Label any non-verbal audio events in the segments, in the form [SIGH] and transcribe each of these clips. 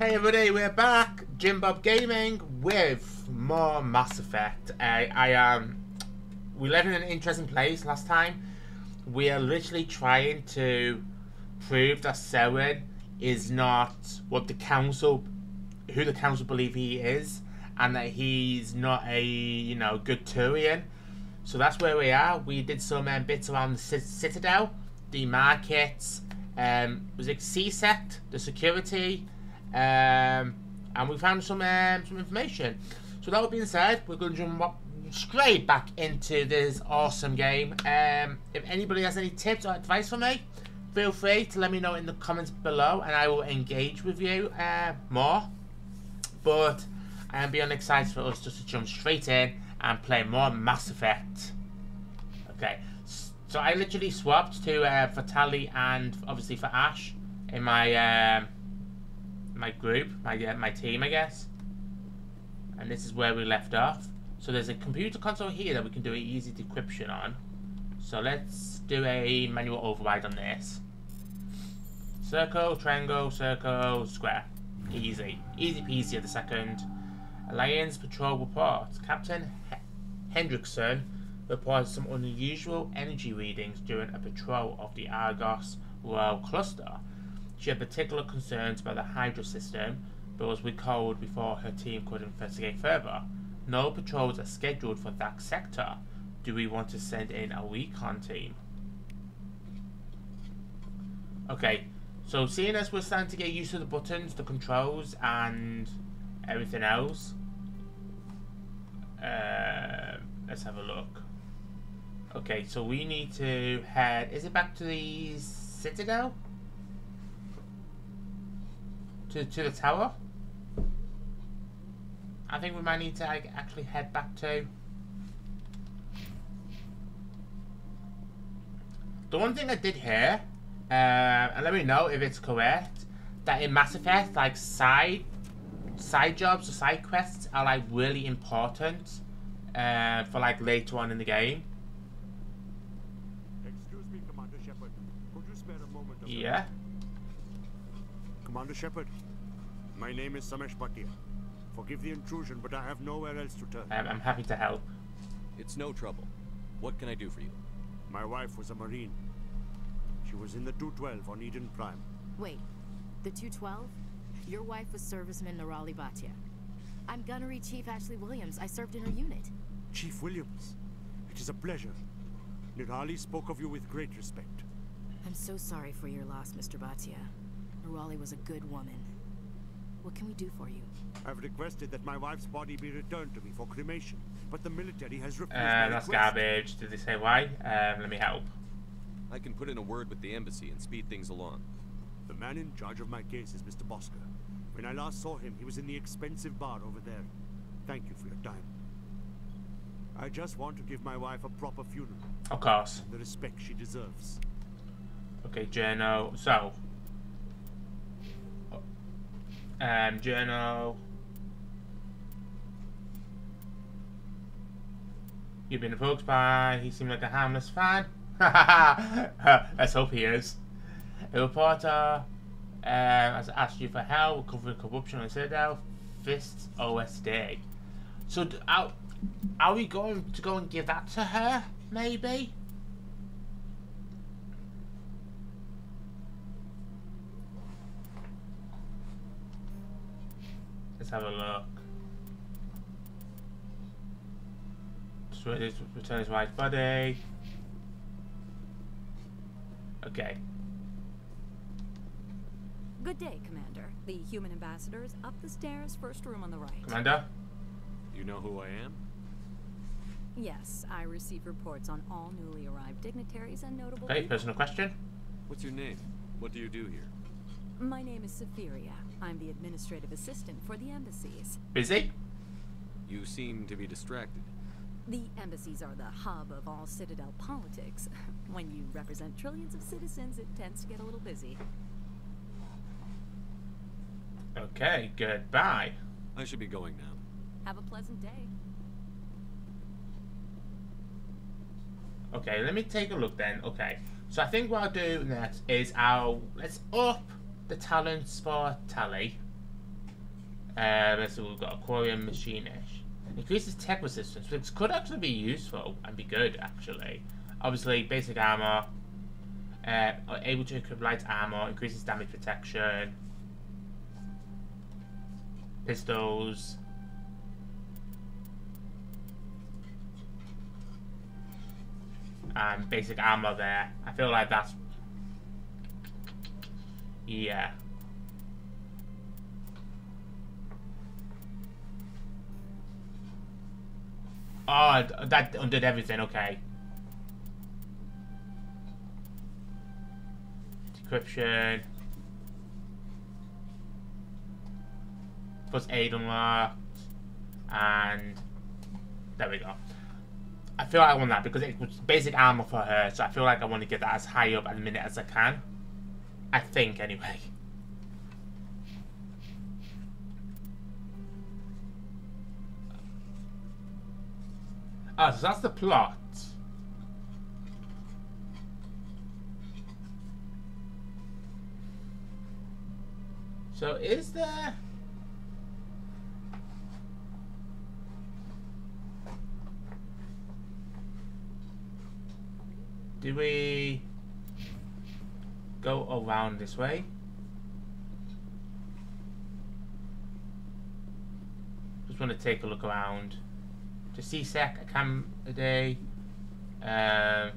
Hey everybody, we're back. Jim Bob Gaming with more Mass Effect. I, um, we left in an interesting place last time. We are literally trying to prove that Saren is not what the council, who the council believe he is, and that he's not a you know good Turian. So that's where we are. We did some um, bits around the Citadel, the markets, um, was it C-Sec, the security, um, and we found some um, some information. So that being said, we're going to jump straight back into this awesome game. Um, if anybody has any tips or advice for me, feel free to let me know in the comments below, and I will engage with you uh, more. But I am beyond excited for us just to jump straight in and play more Mass Effect. Okay, so I literally swapped to uh, for Tali and obviously for Ash in my um, my group, my uh, my team, I guess. And this is where we left off. So there's a computer console here that we can do an easy decryption on. So let's do a manual override on this. Circle, triangle, circle, square. Easy. Easy peasy at the second. Alliance Patrol report. Captain Hendrickson reported some unusual energy readings during a patrol of the Argos Rho Cluster. She had particular concerns about the Hydra system, but was recalled before her team could investigate further. No patrols are scheduled for that sector. Do we want to send in a recon team? Okay, so seeing as we're starting to get used to the buttons, the controls, and everything else, uh, let's have a look. Okay, so we need to head... Is it back to the Citadel? To, to the tower? I think we might need to like, actually head back to... The one thing I did hear, uh, and let me know if it's correct, that in Mass Effect, like side side jobs or side quests are like really important uh, for like later on in the game. Excuse me, Commander Shepard. Could you spare a moment? Yeah. Commander Shepard, my name is Samesh Bhatia. Forgive the intrusion, but I have nowhere else to turn. Um, I'm happy to help. It's no trouble. What can I do for you? My wife was a Marine. She was in the 212 on Eden Prime. Wait, the 212? Your wife was serviceman Nirali Bhatia. I'm Gunnery Chief Ashley Williams. I served in her unit. Chief Williams, it is a pleasure. Nirali spoke of you with great respect. I'm so sorry for your loss, Mr. Bhatia. Nirali was a good woman. What can we do for you? I've requested that my wife's body be returned to me for cremation, but the military has refused Uh, my that's request. garbage. Did they say why? Um, let me help. I can put in a word with the embassy and speed things along. The man in charge of my case is Mr. Bosker. When I last saw him, he was in the expensive bar over there. Thank you for your time. I just want to give my wife a proper funeral, Of course. the respect she deserves. Okay, journal. So. Um, journal. You've been approached by. He seemed like a harmless fan. [LAUGHS] Let's hope he is. A reporter um, has asked you for help covering corruption on Citadel. Fists OSD. So, are, are we going to go and give that to her? Maybe? Let's have a look. Return his wife's body. Okay. Good day, Commander. The human ambassador is up the stairs, first room on the right. Commander? You know who I am? Yes, I receive reports on all newly arrived dignitaries and notable Okay, people. personal question. What's your name? What do you do here? My name is Safiria. I'm the administrative assistant for the embassies. Busy? You seem to be distracted. The embassies are the hub of all Citadel politics. [LAUGHS] when you represent trillions of citizens, it tends to get a little busy. Okay, goodbye. I should be going now. Have a pleasant day. Okay, let me take a look then. Okay, so I think what I'll do next is I'll let's up the talents for Tali. Let's see, we've got Quarian Machinist. Increases tech resistance, which could actually be useful and be good, actually. Obviously, basic armor. Uh, able to equip light armor, increases damage protection. Pistols. And basic armor there. I feel like that's... Yeah. Oh, that undid everything, okay. Decryption. Plus aid unlocked. And there we go. I feel like I want that because it was basic armor for her, so I feel like I want to get that as high up at the minute as I can. I think, anyway. Ah, so that's the plot. So is there... Do we go around this way? Just want to take a look around. To CSEC, a cam a day. Um,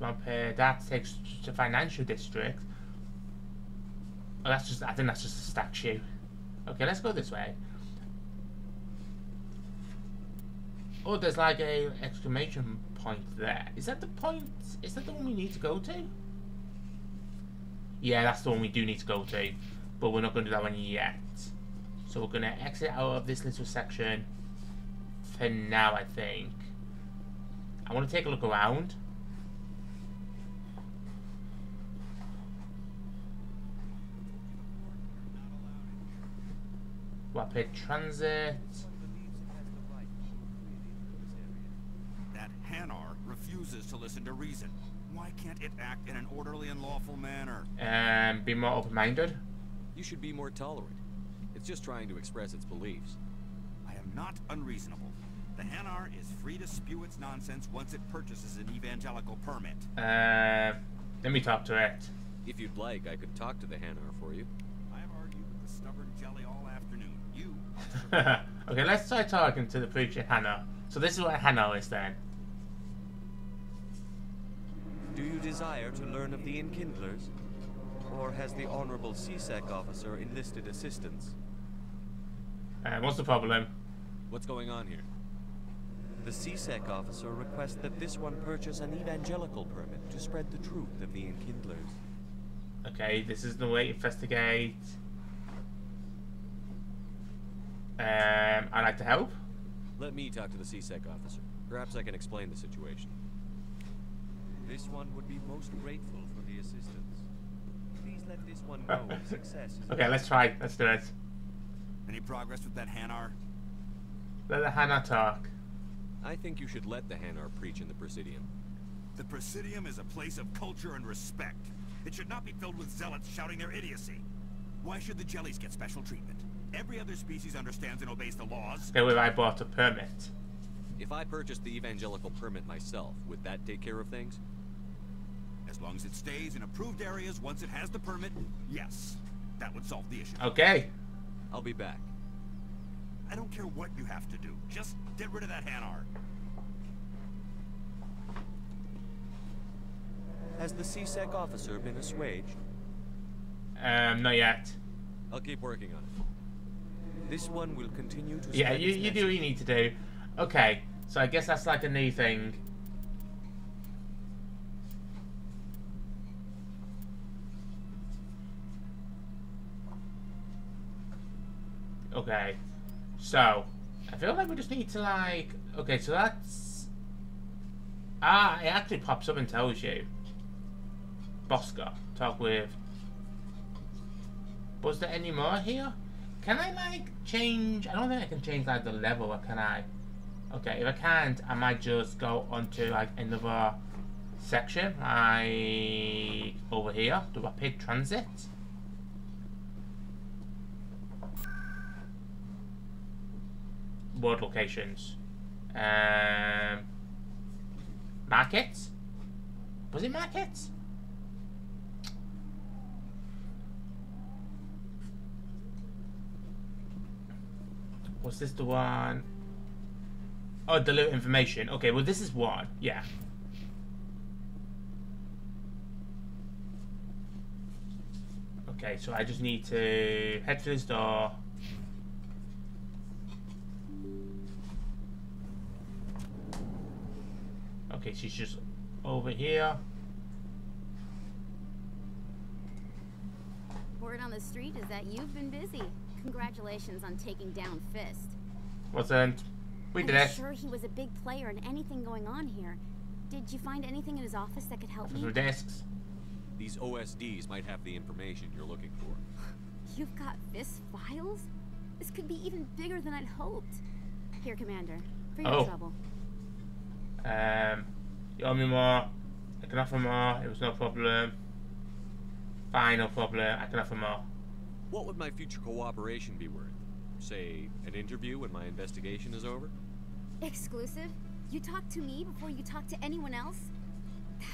that takes to financial district. Oh, that's just. I think that's just a statue. Okay, let's go this way. Oh, there's like a exclamation point there. Is that the point? Is that the one we need to go to? Yeah, that's the one we do need to go to. But we're not going to do that one yet. So we're going to exit out of this little section for now, I think. I want to take a look around. Rapid transit. That Hanar refuses to listen to reason. Why can't it act in an orderly and lawful manner? And be more open-minded. You should be more tolerant. It's just trying to express its beliefs. I am not unreasonable. The Hanar is free to spew its nonsense once it purchases an evangelical permit. Uh, let me talk to it. If you'd like, I could talk to the Hanar for you. I have argued with the stubborn jelly all afternoon. You... [LAUGHS] okay, let's try talking to the preacher Hanar. So this is what Hanar is then. Do you desire to learn of the Enkindlers? Or has the Honorable CSEC officer enlisted assistance? Uh, what's the problem? What's going on here? The CSEC officer requests that this one purchase an evangelical permit to spread the truth of the Enkindlers. Okay, this is the way to investigate. Um, I'd like to help. Let me talk to the CSEC officer. Perhaps I can explain the situation. This one would be most grateful for the assistance. Please let this one know if [LAUGHS] success is Okay, let's try. Let's do it. Any progress with that Hanar? Let the Hanar talk. I think you should let the Hanar preach in the Presidium. The Presidium is a place of culture and respect. It should not be filled with zealots shouting their idiocy. Why should the jellies get special treatment? Every other species understands and obeys the laws. Okay, well, I bought a permit. If I purchased the evangelical permit myself, would that take care of things? As long as it stays in approved areas once it has the permit, yes. That would solve the issue. Okay. I'll be back. I don't care what you have to do. Just get rid of that Hanar. Has the CSEC officer been assuaged? Um, not yet. I'll keep working on it. This one will continue to Yeah, you, you do what you need to do. Okay, so I guess that's like a new thing. Okay, so I feel like we just need to like. Okay, so that's ah, it actually pops up and tells you. Bosker, talk with. Was there any more here? Can I like change? I don't think I can change like the level, or can I? Okay, if I can't, I might just go onto like another section, like over here, the rapid transit. World locations. Um, markets? Was it markets? Was this the one? Oh, delete information. Okay, well this is one. Yeah. Okay, so I just need to head for this door. Okay, she's just over here. Word on the street is that you've been busy. Congratulations on taking down Fist. Wasn't. We did I'm it. sure he was a big player in anything going on here. Did you find anything in his office that could help Some me? desks. These OSDs might have the information you're looking for. [SIGHS] You've got Fist files? This could be even bigger than I'd hoped. Here, Commander, for your Oh. trouble. Um, you owe me more. I can offer more. It was no problem. Fine, no problem. I can offer more. What would my future cooperation be worth? Say, an interview when my investigation is over? Exclusive? You talk to me before you talk to anyone else?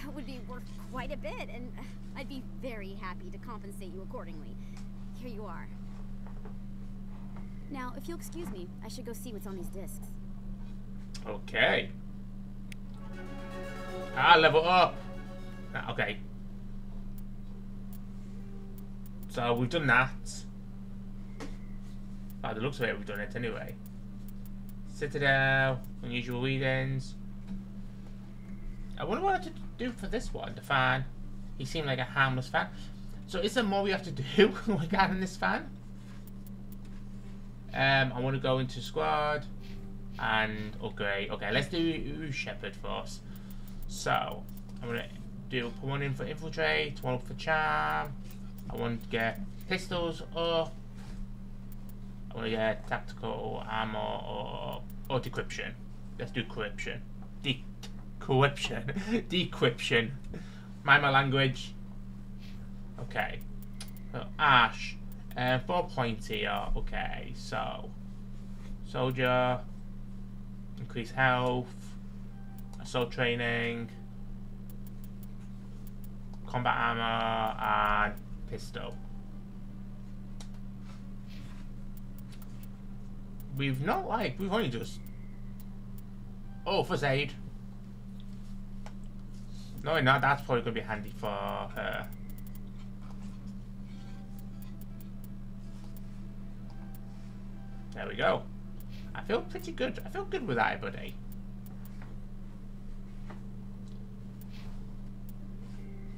That would be worth quite a bit, and uh, I'd be very happy to compensate you accordingly. Here you are. Now, if you'll excuse me, I should go see what's on these discs. Okay. Ah, level up. Ah, Okay. So we've done that. By the looks of it, we've done it anyway. Citadel, unusual readings. I wonder what I have to do for this one. The fan. He seemed like a harmless fan. So is there more we have to do [LAUGHS] regarding this fan? Um, I want to go into squad and upgrade. Okay, let's do Shepard first. So I'm gonna do put one in for infiltrate, one up for charm. I want to get pistols up. I want to get tactical armor or or decryption. Let's do corruption. De corruption. [LAUGHS] Decryption. Mind my language. Okay. So Ash. Uh, four points here. Okay, so soldier, increase health, assault training, combat armor, and pistol. We've not like we've only just oh first aid. No, no, that's probably gonna be handy for her. There we go. I feel pretty good. I feel good with that, buddy.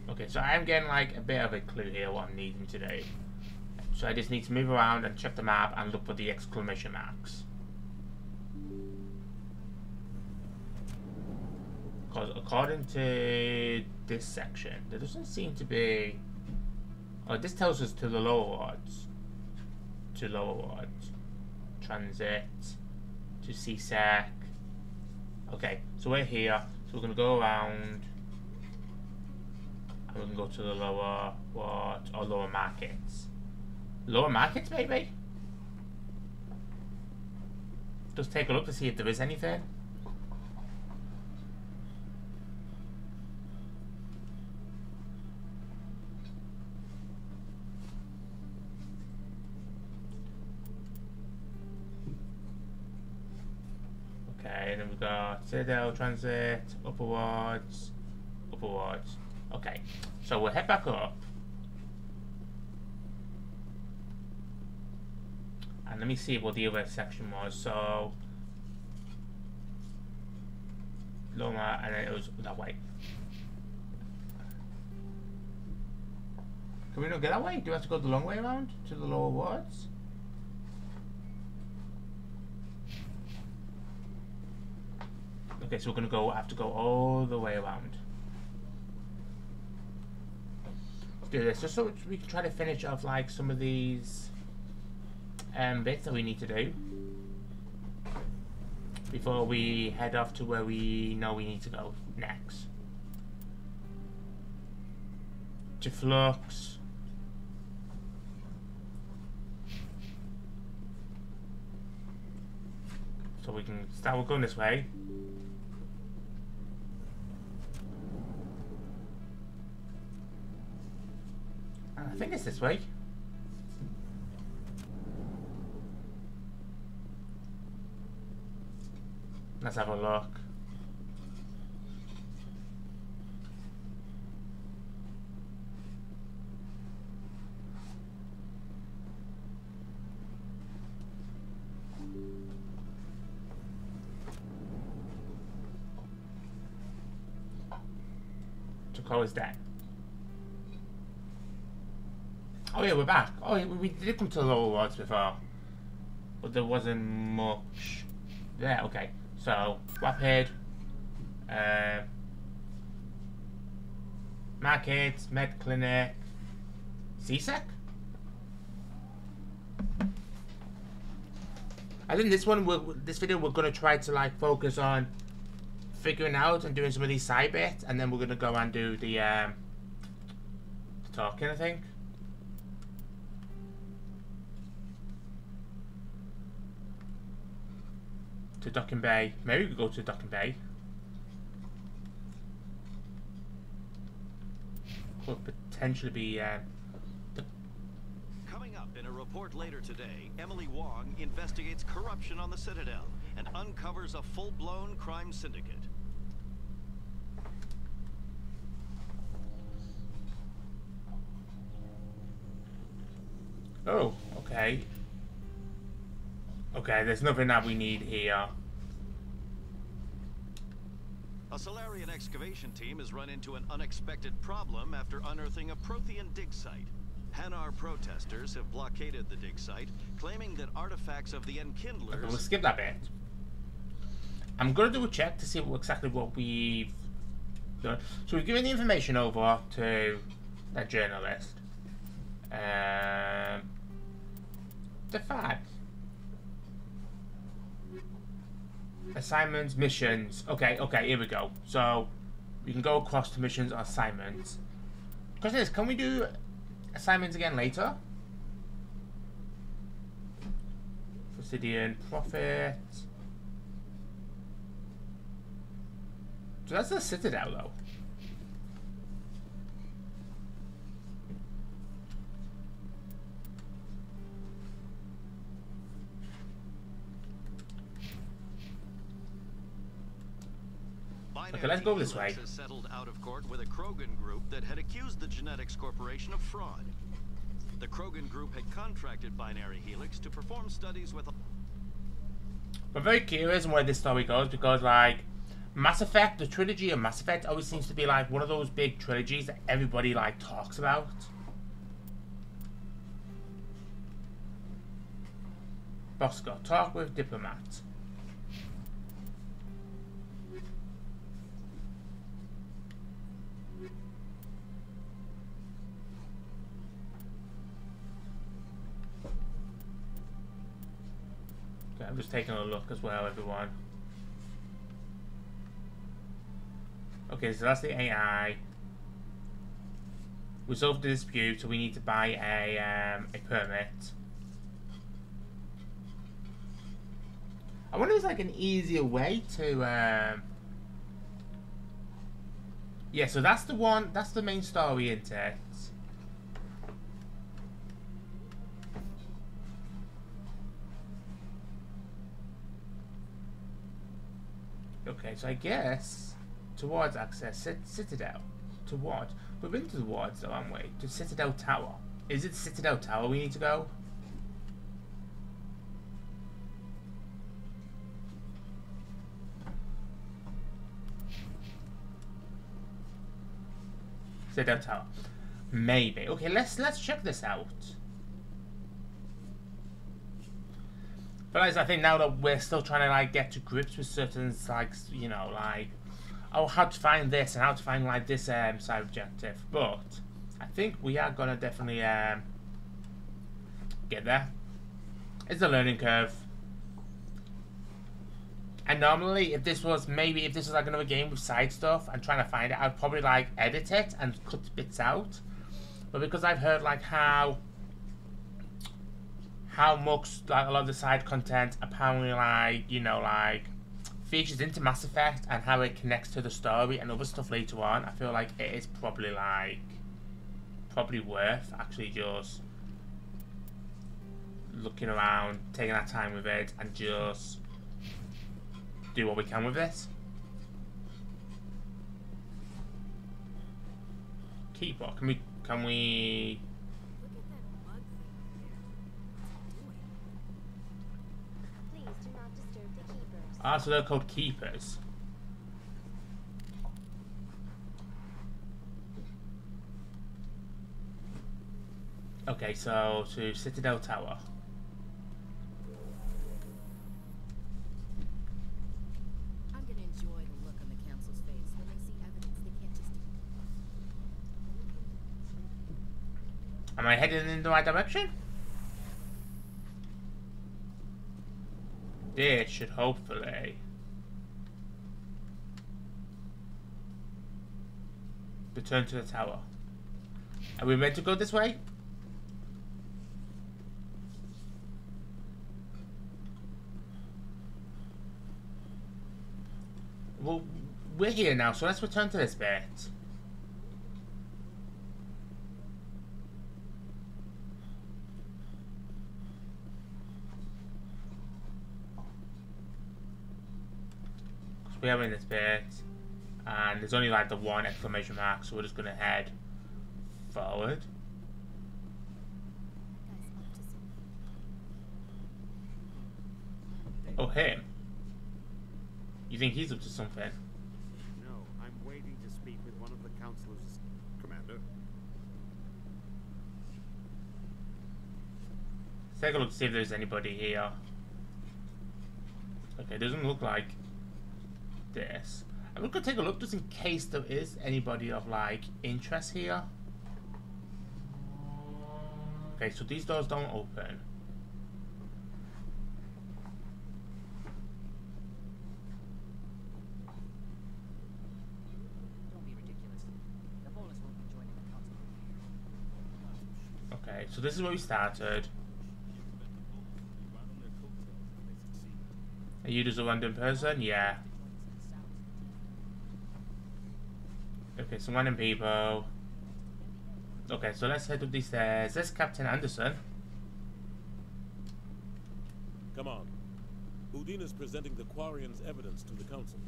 Okay, so I'm getting like a bit of a clue here what I'm needing to do. So I just need to move around and check the map and look for the exclamation marks. Because according to this section, there doesn't seem to be... Oh, this tells us to the lower wards. To lower wards. Transit. To CSEC. Okay, so we're here. So we're going to go around. And we can go to the lower wards or lower markets. Lower markets, maybe? Just take a look to see if there is anything. Okay, and then we've got Citadel, Transit, Upper Wards, Upper Wards. Okay, so we'll head back up. And let me see what the other section was. So, Loma, and then it was that way. Can we not get that way? Do we have to go the long way around to the lower wards? Okay, so we're gonna go have to go all the way around. Let's do this just so we can try to finish off like some of these um, bits that we need to do before we head off to where we know we need to go next. To Flux. So we can start going this way. I think it's this way. Let's have a look. To Call is dead. Oh yeah, we're back. Oh we did come to the lower wards before. But there wasn't much there. Okay, so, Waphead, uh, Markets, Med Clinic, CSEC? I think this one, this video, we're going to try to like focus on figuring out and doing some of these side bits, and then we're gonna go and do the um, talking. I think. To Docking Bay. Maybe we could go to Docking Bay. Could potentially be. Uh, Coming up in a report later today, Emily Wong investigates corruption on the Citadel and uncovers a full-blown crime syndicate. Oh, okay. Okay, there's nothing that we need here. A Salarian excavation team has run into an unexpected problem after unearthing a Prothean dig site. Hanar protesters have blockaded the dig site, claiming that artifacts of the Enkindlers... Okay, we'll skip that bit. I'm going to do a check to see what, exactly what we've done. So we've given the information over to that journalist. Um, the fact. Assignments, missions. Okay, okay, here we go. So, we can go across to missions or assignments. Question is, can we do assignments again later? Obsidian, Prophet. So that's the Citadel, though. Okay, let's go this way. Settled out of court with a Krogan group that had accused the Genetics Corporation of fraud. The Krogan group had contracted Binary Helix to perform studies with. I'm very curious where this story goes because, like, Mass Effect, the trilogy of Mass Effect always seems to be like one of those big trilogies that everybody like talks about. Bosker, talk with diplomat. I'm just taking a look as well, everyone. Okay, so that's the AI. We solved the dispute, so we need to buy a um, a permit. I wonder if there's like an easier way to. Um... Yeah, so that's the one. That's the main story, isn't it? Okay, so I guess towards access cit Citadel. Towards. We've been to the wards though, haven't we? To Citadel Tower. Is it Citadel Tower we need to go? Citadel Tower. Maybe. Okay, let's let's check this out. But I think now that we're still trying to like get to grips with certain like you know like oh how to find this and how to find like this um, side objective. But I think we are gonna definitely um, get there. It's a learning curve. And normally, if this was maybe if this was like another game with side stuff and trying to find it, I'd probably like edit it and cut bits out. But because I've heard like how how much like a lot of the side content apparently like you know like features into Mass Effect and how it connects to the story and other stuff later on. I feel like it is probably like probably worth actually just looking around, taking our time with it, and just do what we can with this. Keeper, can we can we Please do not disturb the keepers. Ah, so they're called keepers. Okay, so to Citadel Tower. I'm gonna enjoy the look on the council's face when they see evidence they can't just Am I heading in the right direction? This should hopefully return to the tower. Are we meant to go this way? Well, we're here now, so let's return to this bit. We are in this bit, and there's only like the one exclamation mark, so we're just gonna head forward. Guys, up to something. Oh, hey. You think he's up to something? No, I'm waiting to speak with one of the councilors, Commander. Let's take a look to see if there's anybody here. Okay, doesn't look like this. I'm gonna take a look just in case there is anybody of like interest here. Okay, so these doors don't open. Don't be ridiculous. The bonus won't be joining the council. Okay, so this is where we started. Are you just a random person? Yeah. Okay, some random people. Okay, so let's head up these stairs. There's Captain Anderson. Come on. Udina is presenting the Quarian's evidence to the Council.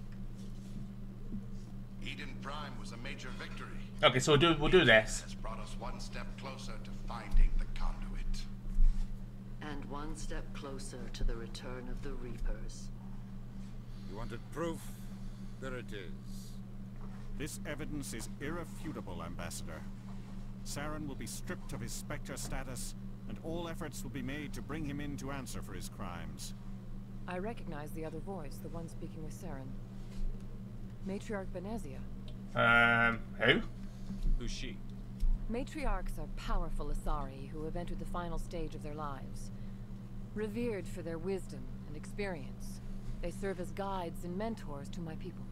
Eden Prime was a major victory. Okay, so we'll do we'll do this. Has brought us one step closer to finding the conduit. And one step closer to the return of the Reapers. You wanted proof? There it is. This evidence is irrefutable, Ambassador. Saren will be stripped of his Spectre status, and all efforts will be made to bring him in to answer for his crimes. I recognize the other voice, the one speaking with Saren. Matriarch Benezia. Um, who? Who's she? Matriarchs are powerful Asari who have entered the final stage of their lives. Revered for their wisdom and experience, they serve as guides and mentors to my people.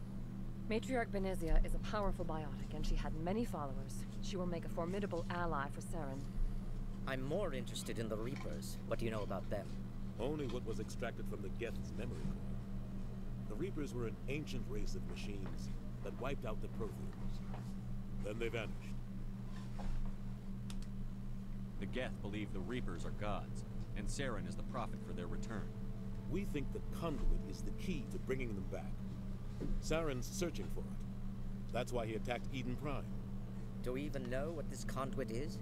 Matriarch Benezia is a powerful biotic, and she had many followers. She will make a formidable ally for Saren. I'm more interested in the Reapers. What do you know about them? Only what was extracted from the Geth's memory core. The Reapers were an ancient race of machines that wiped out the Protheans. Then they vanished. The Geth believe the Reapers are gods, and Saren is the prophet for their return. We think the conduit is the key to bringing them back. Saren's searching for it. That's why he attacked Eden Prime. Do we even know what this conduit is?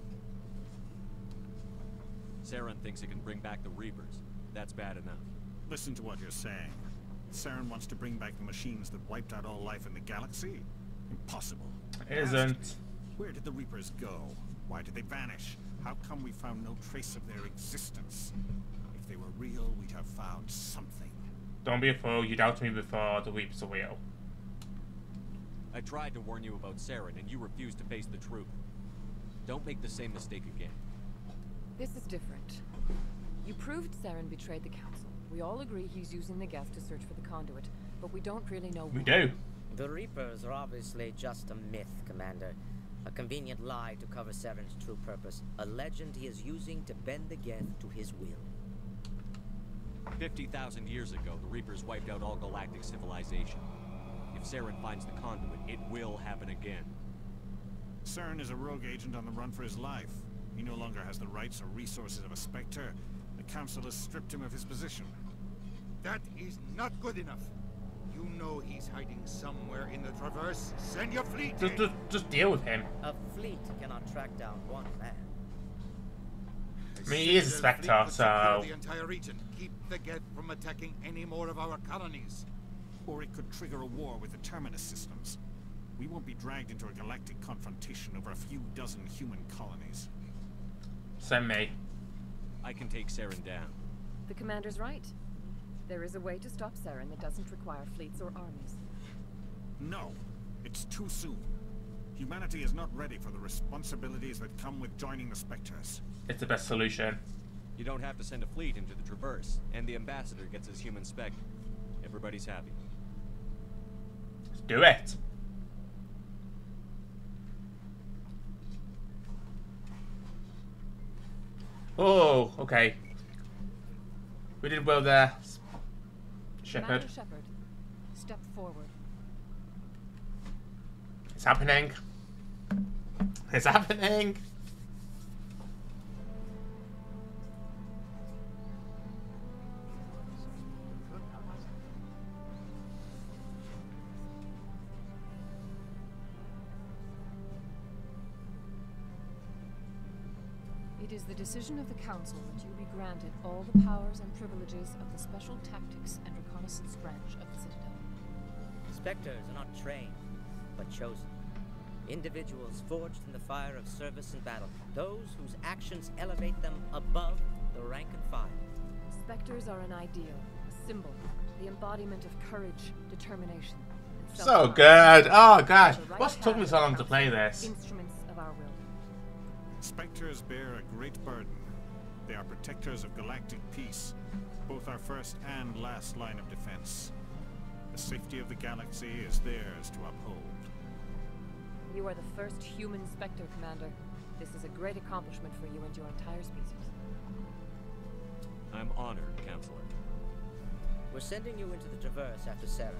Saren thinks it can bring back the Reapers. That's bad enough. Listen to what you're saying. Saren wants to bring back the machines that wiped out all life in the galaxy? Impossible. Isn't. Where did the Reapers go? Why did they vanish? How come we found no trace of their existence? If they were real, we'd have found something. Don't be a fool. You doubted me before. The Reapers are real. I tried to warn you about Saren, and you refused to face the truth. Don't make the same mistake again. This is different. You proved Saren betrayed the Council. We all agree he's using the Geth to search for the conduit, but we don't really know We why. do. The Reapers are obviously just a myth, Commander. A convenient lie to cover Saren's true purpose. A legend he is using to bend the Geth to his will. 50,000 years ago, the Reapers wiped out all galactic civilization. If Saren finds the conduit, it will happen again. Saren is a rogue agent on the run for his life. He no longer has the rights or resources of a Spectre. The Council has stripped him of his position. That is not good enough. You know he's hiding somewhere in the Traverse. Send your fleet Just, just, just deal with him. A fleet cannot track down one man. I mean, he is a Citadel Spectre, secure so... the entire region. Keep the Geth from attacking any more of our colonies. Or it could trigger a war with the Terminus systems. We won't be dragged into a galactic confrontation over a few dozen human colonies. Send me. I can take Saren down. The commander's right. There is a way to stop Saren that doesn't require fleets or armies. No, it's too soon. Humanity is not ready for the responsibilities that come with joining the Spectres. It's the best solution. You don't have to send a fleet into the Traverse, and the ambassador gets his human spec. Everybody's happy. Let's do it. Oh, okay. We did well there. Shepard. Commander Shepard, step forward. It's happening. It's happening. It is the decision of the Council that you be granted all the powers and privileges of the Special Tactics and Reconnaissance Branch of the Citadel. Spectres are not trained, but chosen. Individuals forged in the fire of service and battle. Those whose actions elevate them above the rank and file. Spectres are an ideal, a symbol, the embodiment of courage, determination, and So good. Oh gosh. The right What's took me so long to play this? Instruments of our will. Spectres bear a great burden. They are protectors of galactic peace, both our first and last line of defense. The safety of the galaxy is theirs to uphold. You are the first human Spectre, Commander. This is a great accomplishment for you and your entire species. I'm honored, Counselor. We're sending you into the Traverse after Saren.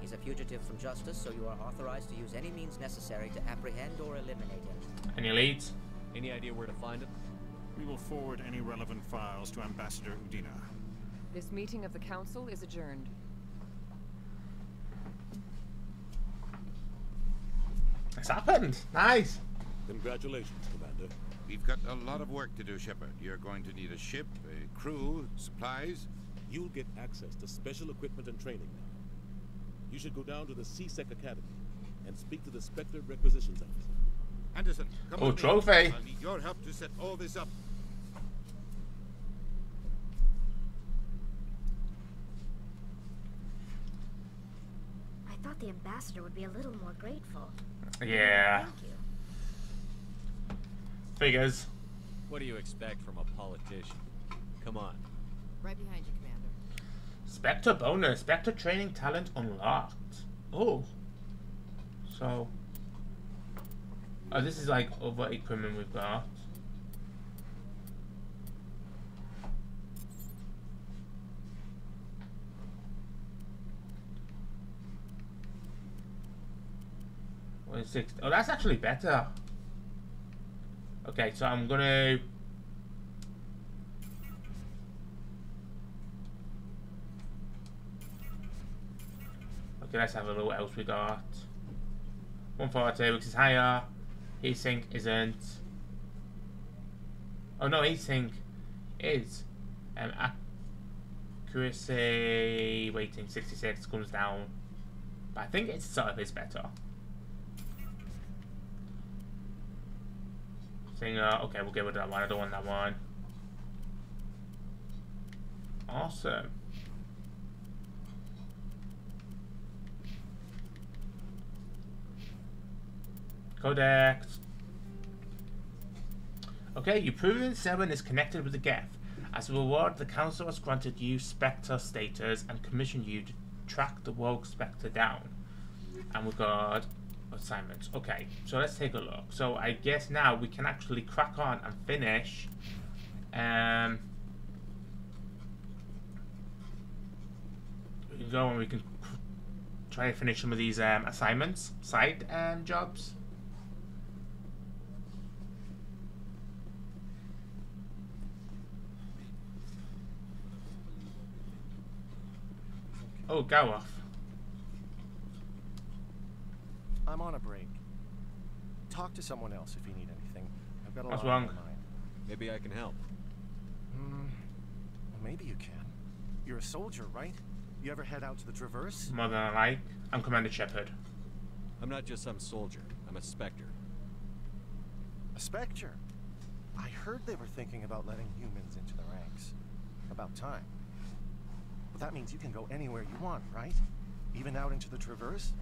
He's a fugitive from justice, so you are authorized to use any means necessary to apprehend or eliminate him. Any leads? Any idea where to find him? We will forward any relevant files to Ambassador Udina. This meeting of the Council is adjourned. It's happened. Nice. Congratulations, Commander. We've got a lot of work to do, Shepard. You're going to need a ship, a crew, supplies. You'll get access to special equipment and training now. You should go down to the CSEC Academy and speak to the Spectre Requisitions Officer. Anderson, come Oh, with me. trophy. I'll need your help to set all this up. Thought the ambassador would be a little more grateful. Yeah. Thank you. Figures. What do you expect from a politician? Come on. Right behind you, Commander. Spectre bonus. Spectre training talent unlocked. Oh. So. Oh, this is like over equipment we've got. One six. Oh, that's actually better. Okay, so I'm gonna. Okay, let's have a look what else we got. 140, which is higher. Heatsink isn't. Oh no, heatsink is. Um, accuracy waiting 66 comes down. But I think it sort of is better. Okay, we'll get rid of that one. I don't want that one. Awesome. Codex. Okay, you've proven Saren is connected with the Geth. As a reward, the Council has granted you Spectre status and commissioned you to track the Rogue Spectre down. And we've got assignments. Okay, so let's take a look. So I guess now we can actually crack on and finish. Um, go and we can try to finish some of these um, assignments, side um, jobs. Oh, go off. I'm on a break. Talk to someone else if you need anything. I've got a What's lot wrong? on my mind. Maybe I can help. Hmm. Well, maybe you can. You're a soldier, right? You ever head out to the Traverse? More than I like. I'm Commander Shepard. I'm not just some soldier. I'm a Spectre. A Spectre? I heard they were thinking about letting humans into the ranks. About time. But that means you can go anywhere you want, right? Even out into the Traverse?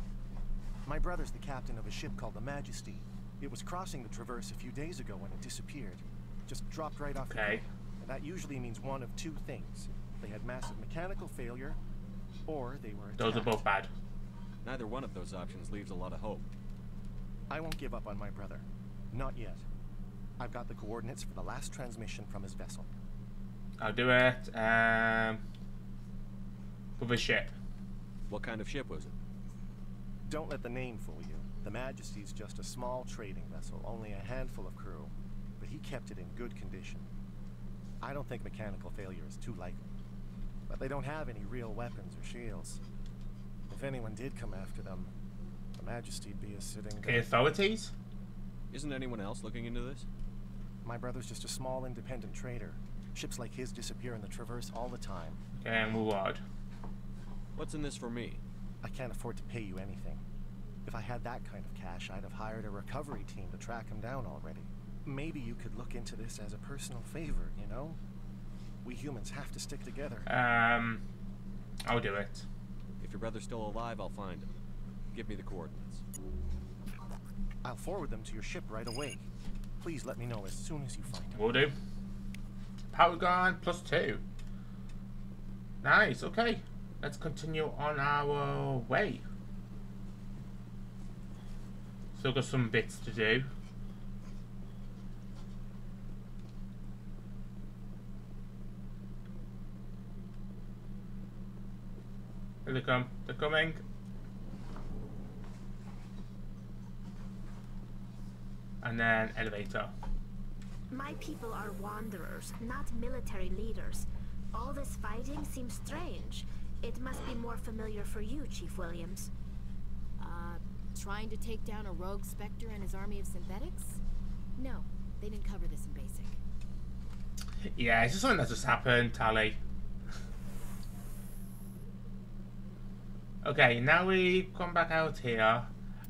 My brother's the captain of a ship called the Majesty. It was crossing the Traverse a few days ago when it disappeared. Just dropped right off the Okay. boat. And that usually means one of two things. They had massive mechanical failure, or they were Those are both bad. Neither one of those options leaves a lot of hope. I won't give up on my brother. Not yet. I've got the coordinates for the last transmission from his vessel. I'll do it. Um, with a ship. What kind of ship was it? Don't let the name fool you. The Majesty's just a small trading vessel, only a handful of crew. But he kept it in good condition. I don't think mechanical failure is too likely. But they don't have any real weapons or shields. If anyone did come after them, the Majesty'd be a sitting Okay, duck. authorities? Isn't anyone else looking into this? My brother's just a small independent trader. Ships like his disappear in the Traverse all the time. Okay, and reward. What's in this for me? I can't afford to pay you anything. If I had that kind of cash, I'd have hired a recovery team to track him down already. Maybe you could look into this as a personal favor, you know? We humans have to stick together. Um, I'll do it. If your brother's still alive, I'll find him. Give me the coordinates. I'll forward them to your ship right away. Please let me know as soon as you find him. Will do. Power gun plus two. Nice, okay. Let's continue on our way. Still got some bits to do. Here they come. They're coming. And then elevator. My people are wanderers, not military leaders. All this fighting seems strange. It must be more familiar for you, Chief Williams. Uh, trying to take down a rogue Spectre and his army of synthetics? No, they didn't cover this in basic. Yeah, it's just something that just happened, Tali. okay, now we come back out here.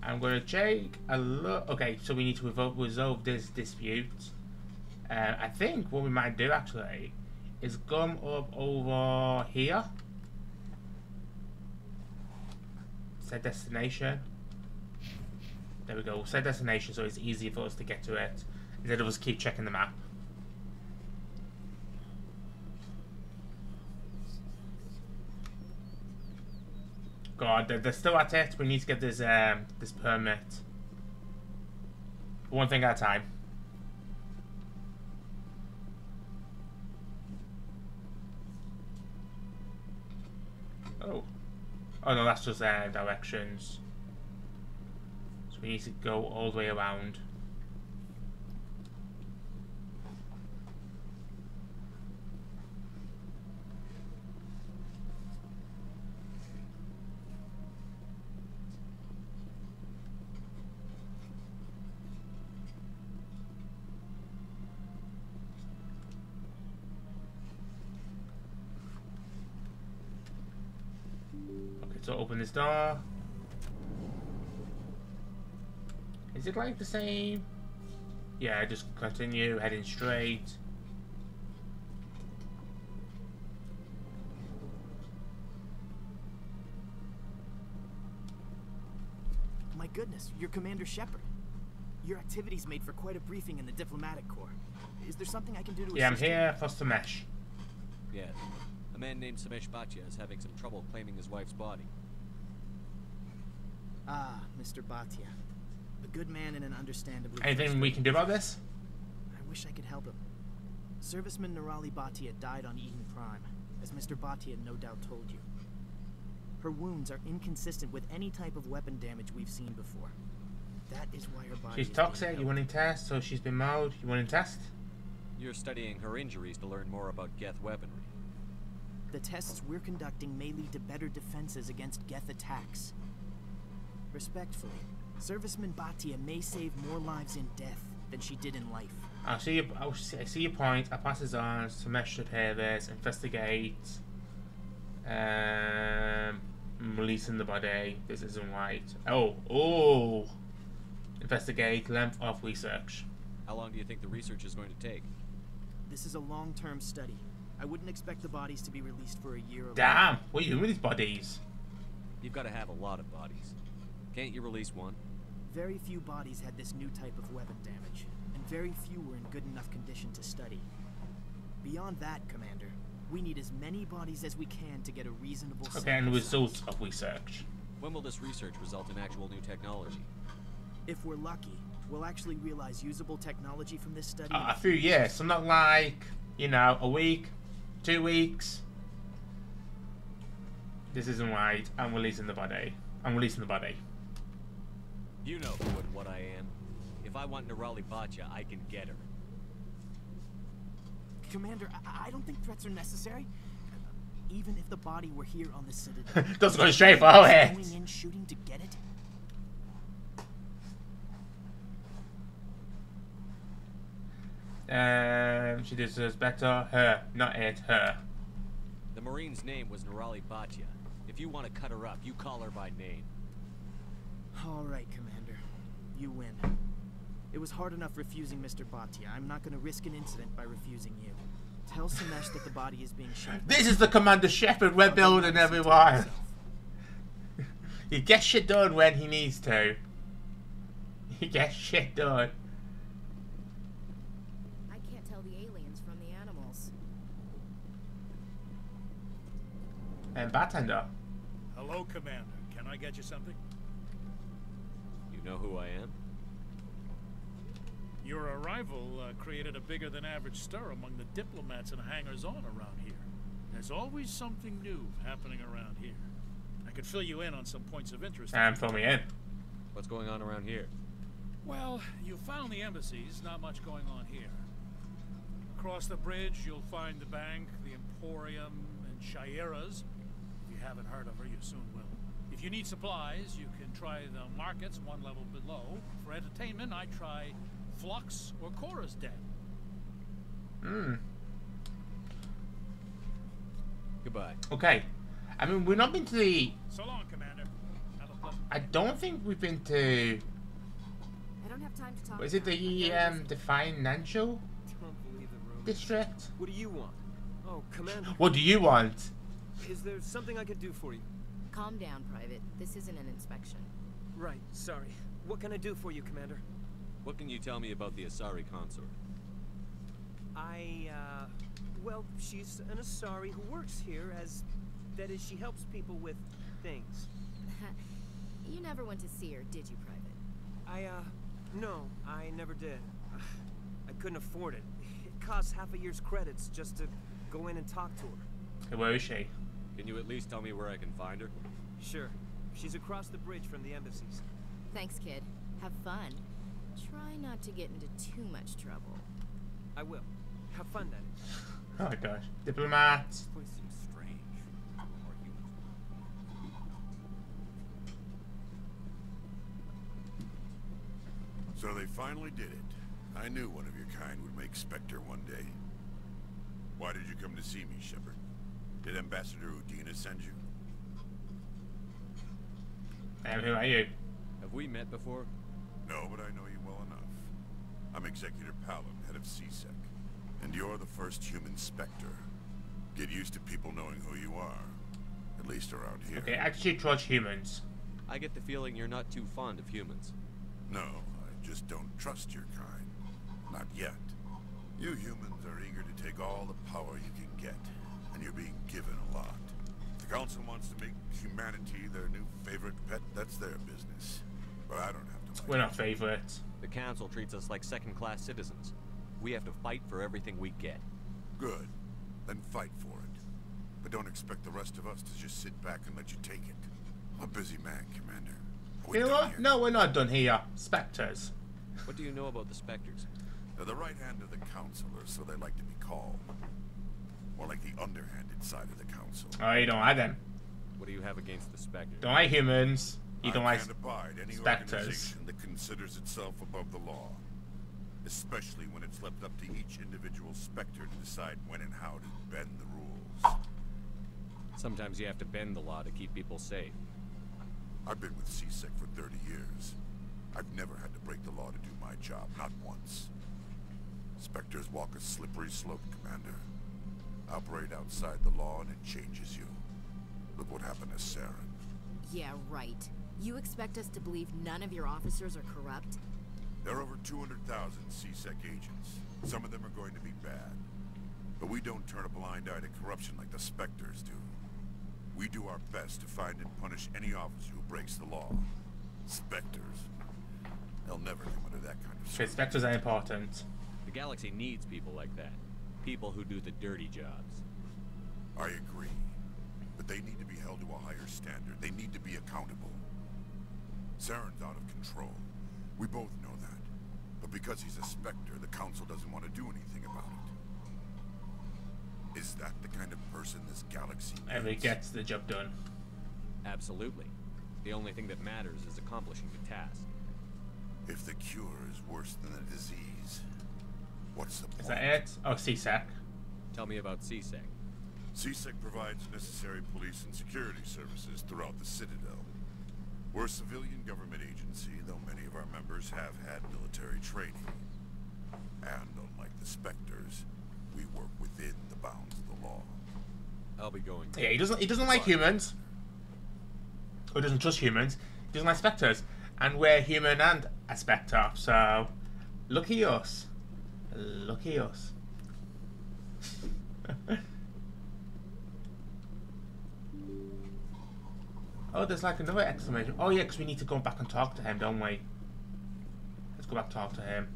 I'm going to take a look. Okay, so we need to resolve, resolve this dispute. Uh, I think what we might do actually is come up over here. Set destination. There we go. Set destination so it's easy for us to get to it. Instead of us keep checking the map. God, they're, still at it. We need to get this um this permit. One thing at a time. Oh. Oh no, that's just uh, directions. So we need to go all the way around. Okay, so open this door. Is it like the same? Yeah, just continue heading straight. My goodness, you're Commander Shepard. Your activities made for quite a briefing in the diplomatic corps. Is there something I can do to Yeah, I'm assist you? here for Samesh. Yeah. A man named Samesh Bhatia is having some trouble claiming his wife's body. Ah, Mr. Bhatia. A good man and an understandably... Anything we can do about this? I wish I could help him. Serviceman Nirali Bhatia died on Eden Prime, as Mr. Bhatia no doubt told you. Her wounds are inconsistent with any type of weapon damage we've seen before. That is why her body She's toxic. You want to test? So she's been mauled. You want to test? You're studying her injuries to learn more about Geth weaponry. The tests we're conducting may lead to better defenses against Geth attacks. Respectfully, Serviceman Bhatia may save more lives in death than she did in life. I see your, I see, your point. I pass it on. Samesh should hear this. Investigate. Um, releasing the body. This isn't right. Oh, oh. Investigate. Length of research. How long do you think the research is going to take? This is a long-term study. I wouldn't expect the bodies to be released for a year or Damn. What are you doing with these bodies? You've got to have a lot of bodies. Can't you release one? Very few bodies had this new type of weapon damage, and very few were in good enough condition to study. Beyond that, Commander, we need as many bodies as we can to get a reasonable Okay, and the results of research. When will this research result in actual new technology? If we're lucky, we'll actually realize usable technology from this study. Uh, a few years. So not like, you know, a week, two weeks. This isn't right. I'm releasing the body. I'm releasing the body. You know who and what I am. If I want Nirali Bhatia, I can get her. Commander, I, I don't think threats are necessary. Even if the body were here on the Citadel. [LAUGHS] Just going straight for it. Going in shooting to get it? Um, she deserves better. Her, not it. Her. The Marine's name was Nirali Bhatia. If you want to cut her up, you call her by name. All right, Commander. You win. It was hard enough refusing Mr. Bhatia. I'm not going to risk an incident by refusing you. Tell Samesh that the body is being shipped. This is the Commander Shepard we're building, everyone. [LAUGHS] he gets shit done when he needs to. He gets shit done. I can't tell the aliens from the animals. And bartender. Hello, Commander. Can I get you something? You know who I am? Your arrival uh, created a bigger than average stir among the diplomats and hangers on around here. There's always something new happening around here. I could fill you in on some points of interest. if And you fill me in. What's going on around here? Well, you found the embassies, not much going on here. Across the bridge, you'll find the bank, the Emporium, and Sha'ira's. If you haven't heard of her, you soon will. If you need supplies, you can try the markets one level below. For entertainment, I try Flux or Chora's Den. Hmm. Goodbye. Okay. I mean, we've not been to the. So long, Commander. Have a I don't think we've been to. I don't have time to talk. Was it the I'm um, the financial Don't believe the district? What do you want? Oh, Commander. What do you want? Is there something I could do for you? Calm down, Private. This isn't an inspection. Right, sorry. What can I do for you, Commander? What can you tell me about the Asari consort? I, uh... Well, she's an Asari who works here as... That is, she helps people with things. [LAUGHS] you never went to see her, did you, Private? I, uh... No, I never did. [SIGHS] I couldn't afford it. It costs half a year's credits just to go in and talk to her. Where is she? Can you at least tell me where I can find her? Sure. She's across the bridge from the embassies. Thanks, kid. Have fun. Try not to get into too much trouble. I will. Have fun, then. [SIGHS] Oh my gosh. Diplomat. This place seems strange. So they finally did it. I knew one of your kind would make Spectre one day. Why did you come to see me, Shepard? Did Ambassador Udina send you? And who are you? Have we met before? No, but I know you well enough. I'm Executor Pallin, head of C-Sec. And you're the first human Spectre. Get used to people knowing who you are. At least around here. Okay, actually trust humans. I get the feeling you're not too fond of humans. No, I just don't trust your kind. Not yet. You humans are eager to take all the power you can get, and you're being given a lot. If the Council wants to make humanity their new favorite pet, that's their business. But I don't have to like We're not favorites. The Council treats us like second-class citizens. We have to fight for everything we get. Good. Then fight for it. But don't expect the rest of us to just sit back and let you take it. I'm a busy man, Commander. Are we You know done what? here? No, we're not done here. Spectres. What do you know about the Spectres? They're the right hand of the Council, or so they like to be called. More like the underhanded side of the Council. Oh, you don't like them. What do you have against the Spectres? Don't like humans. You don't like abide any spectres. organization that considers itself above the law. Especially when it's left up to each individual Spectre to decide when and how to bend the rules. Sometimes you have to bend the law to keep people safe. I've been with C-Sec for 30 years. I've never had to break the law to do my job, not once. Spectres walk a slippery slope, Commander. Operate outside the law and it changes you. Look what happened to Saren. Yeah, right. You expect us to believe none of your officers are corrupt? There are over 200,000 C-Sec agents. Some of them are going to be bad. But we don't turn a blind eye to corruption like the Spectres do. We do our best to find and punish any officer who breaks the law. Spectres. They'll never come under that kind of Okay, spectres are important. The galaxy needs people like that. People who do the dirty jobs. I agree. But they need to be held to a higher standard. They need to be accountable. Saren's out of control. We both know that. But because he's a Spectre, the Council doesn't want to do anything about it. Is that the kind of person this galaxy And it gets the job done. Absolutely. The only thing that matters is accomplishing the task. If the cure is worse than the disease, what's the point? Is that it? Oh, C-Sec. Tell me about C-Sec. C-Sec provides necessary police and security services throughout the Citadel. We're a civilian government agency, though many of our members have had military training. And unlike the Spectres, we work within the bounds of the law. I'll be going. Yeah, he doesn't. He doesn't like humans. Or doesn't trust humans. He doesn't like spectres, and we're human and a spectre. So, lucky us. Lucky us. oh, there's like another exclamation. Oh yeah, because we need to go back and talk to him, don't we? Let's go back and talk to him.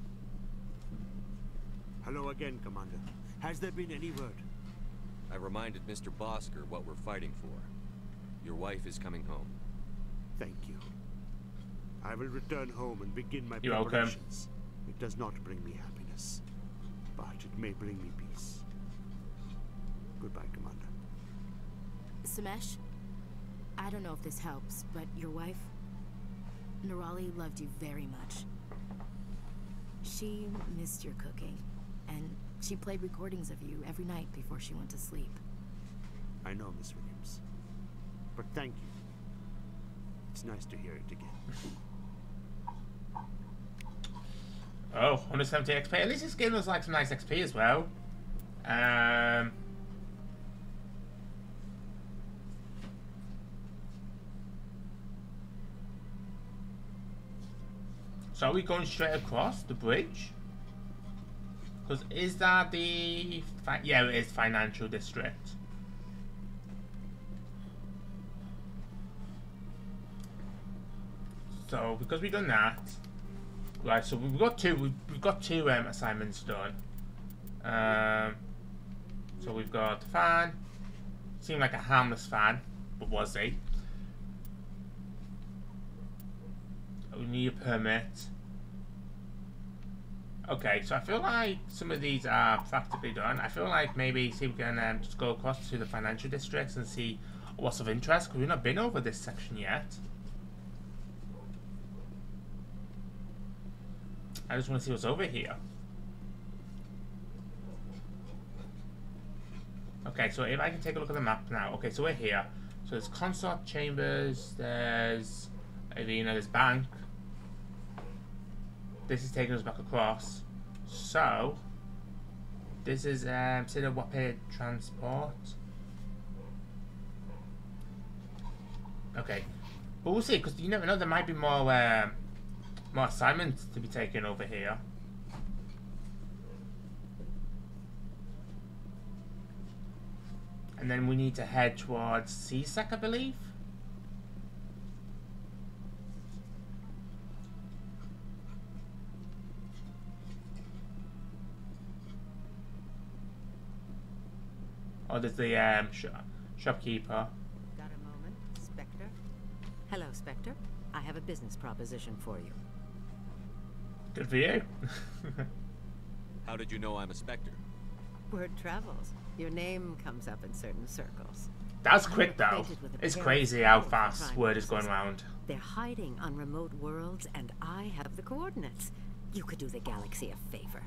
Hello again, Commander. Has there been any word? I reminded Mr. Bosker what we're fighting for. Your wife is coming home. Thank you. I will return home and begin my You're welcome. preparations. It does not bring me happiness, but it may bring me peace. Goodbye, Commander. Samesh, I don't know if this helps, but your wife, Nirali, loved you very much. She missed your cooking, and she played recordings of you every night before she went to sleep. I know, Miss Williams. But thank you. It's nice to hear it again. [LAUGHS] Oh, 170 XP. At least it's giving us like some nice XP as well. Um. So are we going straight across the bridge? Because is that the... Yeah, it is financial district. So, because we've done that, right? So we've got two. We've, we've got two um, assignments done. Um, so we've got the fan. Seemed like a harmless fan, but was he? We need a permit. Okay, so I feel like some of these are practically done. I feel like maybe see we can um, just go across to the financial districts and see what's of interest because we've not been over this section yet. I just want to see what's over here. Okay, so if I can take a look at the map now. Okay, so we're here. So there's consort chambers, there's arena, there's bank. This is taking us back across. So, this is um, City Wape Transport. Okay, but we'll see because you never know. There might be more um, more assignments to be taken over here. And then we need to head towards C-Sec, I believe. Oh, there's the um, sh Shopkeeper. Got a moment, Spectre? Hello, Spectre. I have a business proposition for you. Good for you. [LAUGHS] How did you know I'm a Spectre? Word travels. Your name comes up in certain circles. That's I'm quick though. acquainted with a It's crazy how fast word is going around. They're hiding on remote worlds, and I have the coordinates. You could do the galaxy a favor.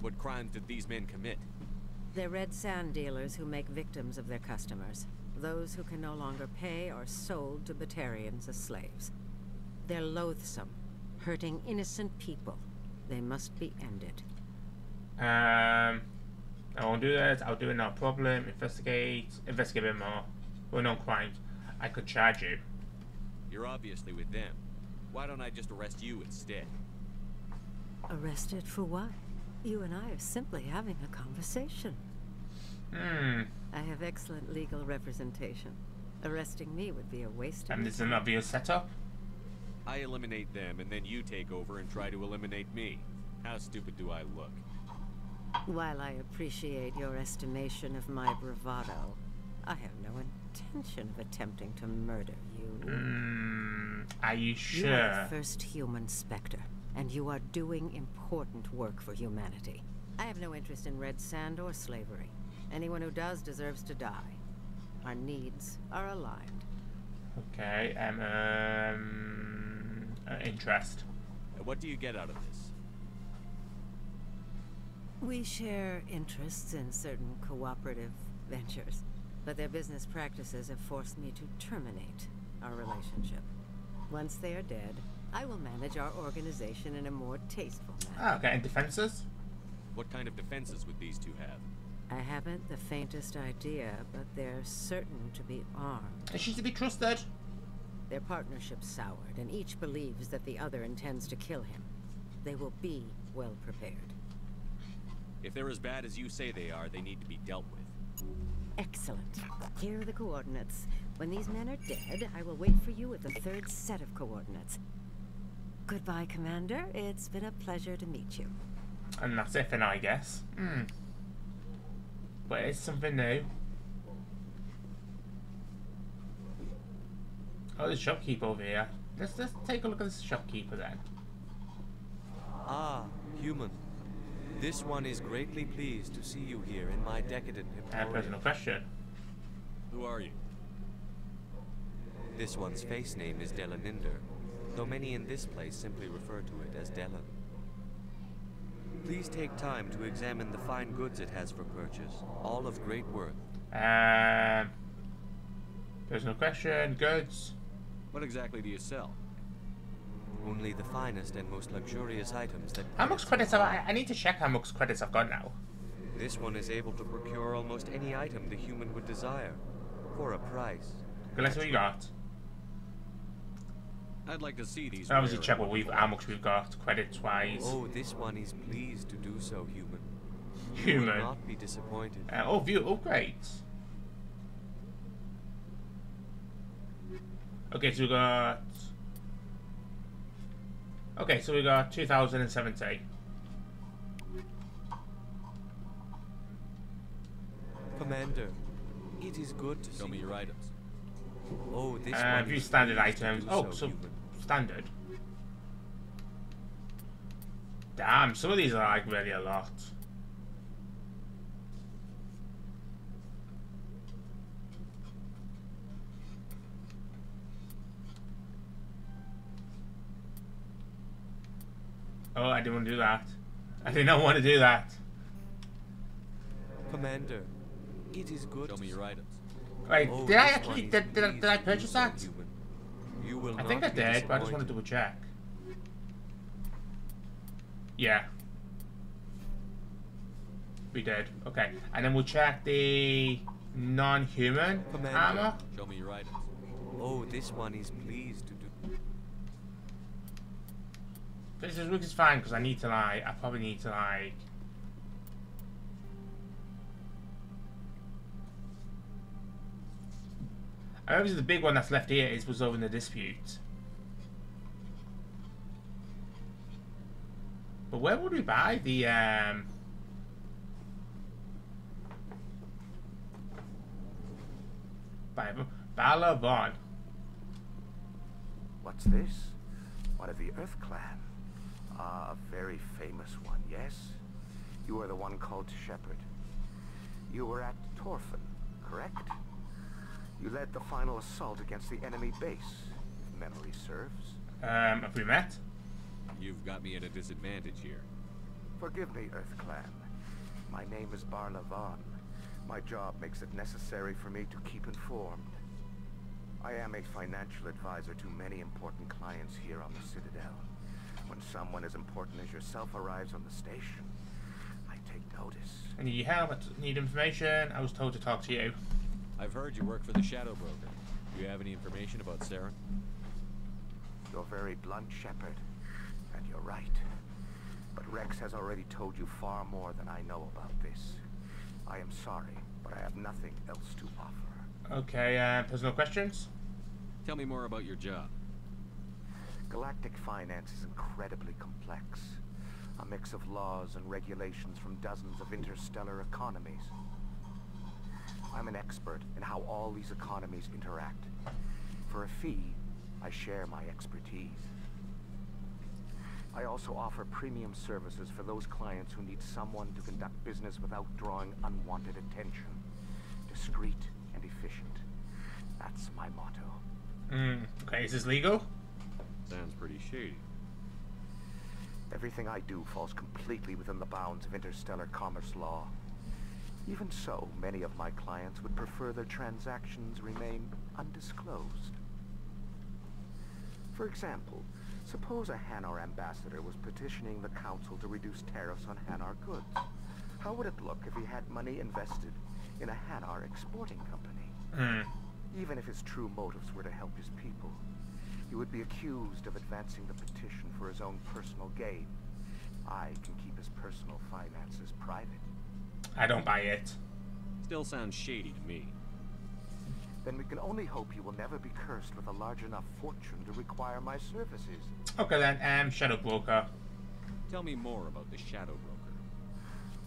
What crimes did these men commit? They're red sand dealers who make victims of their customers. Those who can no longer pay are sold to Batarians as slaves. They're loathsome, hurting innocent people. They must be ended. Um, I won't do that. I'll do it no problem. Investigate. Investigate a bit more. Well, no crimes. I could charge you. You're obviously with them. Why don't I just arrest you instead? Arrested for what? You and I are simply having a conversation. Hmm. I have excellent legal representation. Arresting me would be a waste of time. And this is an obvious setup. I eliminate them, and then you take over and try to eliminate me. How stupid do I look? While I appreciate your estimation of my bravado, I have no intention of attempting to murder you. Hmm. Are you sure? You are sure? the first human Spectre, and you are doing important work for humanity. I have no interest in red sand or slavery. Anyone who does deserves to die. Our needs are aligned. Okay. Um. um uh, interest. And what do you get out of this? We share interests in certain cooperative ventures, but their business practices have forced me to terminate our relationship. Once they are dead, I will manage our organization in a more tasteful manner. Ah, okay. And defenses. What kind of defenses would these two have? I haven't the faintest idea, but they're certain to be armed. Is she to be trusted? Their partnership soured, and each believes that the other intends to kill him. They will be well prepared. If they're as bad as you say they are, they need to be dealt with. Excellent. Here are the coordinates. When these men are dead, I will wait for you with the third set of coordinates. Goodbye, Commander. It's been a pleasure to meet you. And that's it for now, I guess. Hmm. But it's something new. Oh, the shopkeeper over here. Let's let's take a look at this shopkeeper then. Ah, human. This one is greatly pleased to see you here in my decadent Uh, personal question. Who are you? This one's face name is Delaninder, though many in this place simply refer to it as Delan. Please take time to examine the fine goods it has for purchase, all of great worth. Um. Personal question. Goods. What exactly do you sell? Only the finest and most luxurious items that How much credits have I? I need to check how much credits I've got now. This one is able to procure almost any item the human would desire, for a price. Okay, let's see what we got. I'd like to see these. I Obviously, rare check what we've how much we've got credits wise. Oh, this one is pleased to do so, human. You Human. will not be disappointed. Uh, oh, view upgrades. Okay, so we got. Okay, so we got 2070. Commander, it is good to Show see me your items. Oh, this Uh, one view is standard pleased items. Oh, so, so human. standard. Damn, some of these are like really a lot. Oh, I didn't want to do that. I did not want to do that. Commander, it is good. Show me your items. Wait, Oh, did I actually did, did, I, did I purchase that? You will I think I did, but I just want to disappointed. double check. Yeah. We did. Okay. And then we'll check the non-human Commander. armor. Show me your items. Oh, this one is pleased to this is, which is fine, because I need to, like, I probably need to, like... I remember the big one that's left here is resolving the dispute. But where would we buy the, um... Bible? Barla Von. What's this? One of the Earth Clan? Ah, a very famous one, yes? You are the one called Shepard. You were at Torfan, correct? You led the final assault against the enemy base, if memory serves. Um, have we met? You've got me at a disadvantage here. Forgive me, Earth Clan. My name is Barla Von. My job makes it necessary for me to keep informed. I am a financial advisor to many important clients here on the Citadel. When someone as important as yourself arrives on the station, I take notice. I need your help. I need information. I was told to talk to you. I've heard you work for the Shadow Broker. Do you have any information about Saren? You're very blunt, Shepard. And you're right. But Wrex has already told you far more than I know about this. I am sorry, but I have nothing else to offer. Okay, uh, personal questions? Tell me more about your job. Galactic finance is incredibly complex. A mix of laws and regulations from dozens of interstellar economies. I'm an expert in how all these economies interact. For a fee, I share my expertise. I also offer premium services for those clients who need someone to conduct business without drawing unwanted attention. Discreet and efficient. That's my motto. Mm, okay, is this legal? Sounds pretty shady. Everything I do falls completely within the bounds of interstellar commerce law. Even so, many of my clients would prefer their transactions remain undisclosed. For example, suppose a Hanar ambassador was petitioning the council to reduce tariffs on Hanar goods. How would it look if he had money invested in a Hanar exporting company? Mm. Even if his true motives were to help his people, he would be accused of advancing the petition for his own personal gain. I can keep his personal finances private. I don't buy it. Still sounds shady to me. Then we can only hope you will never be cursed with a large enough fortune to require my services. Okay then, um, Shadow Broker. Tell me more about the Shadow Broker.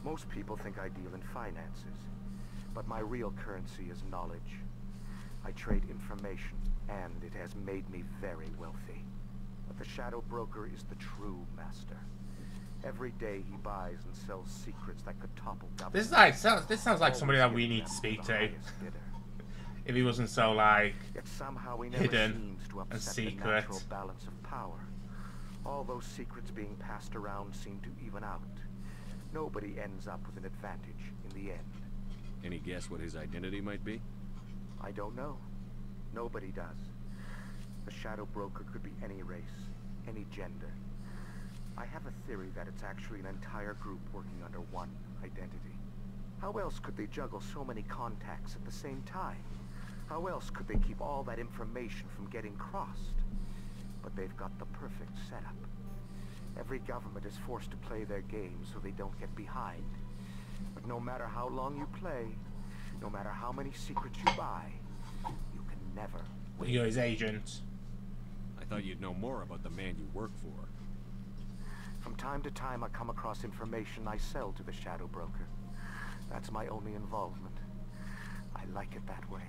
Most people think I deal in finances, but my real currency is knowledge. I trade information, and it has made me very wealthy. But the Shadow Broker is the true master. Every day he buys and sells secrets that could topple governments. This is like sounds. This sounds like somebody that we need to speak to. if he wasn't so like Yet somehow he never hidden seems to and upset the secret. natural balance of power. All those secrets being passed around seem to even out. Nobody ends up with an advantage in the end. Any guess what his identity might be? I don't know. Nobody does. The Shadow Broker could be any race, any gender. I have a theory that it's actually an entire group working under one identity. How else could they juggle so many contacts at the same time? How else could they keep all that information from getting crossed? But they've got the perfect setup. Every government is forced to play their game so they don't get behind. But no matter how long you play, no matter how many secrets you buy, you can never You're his agent. I thought you'd know more about the man you work for. From time to time, I come across information I sell to the Shadow Broker. That's my only involvement. I like it that way.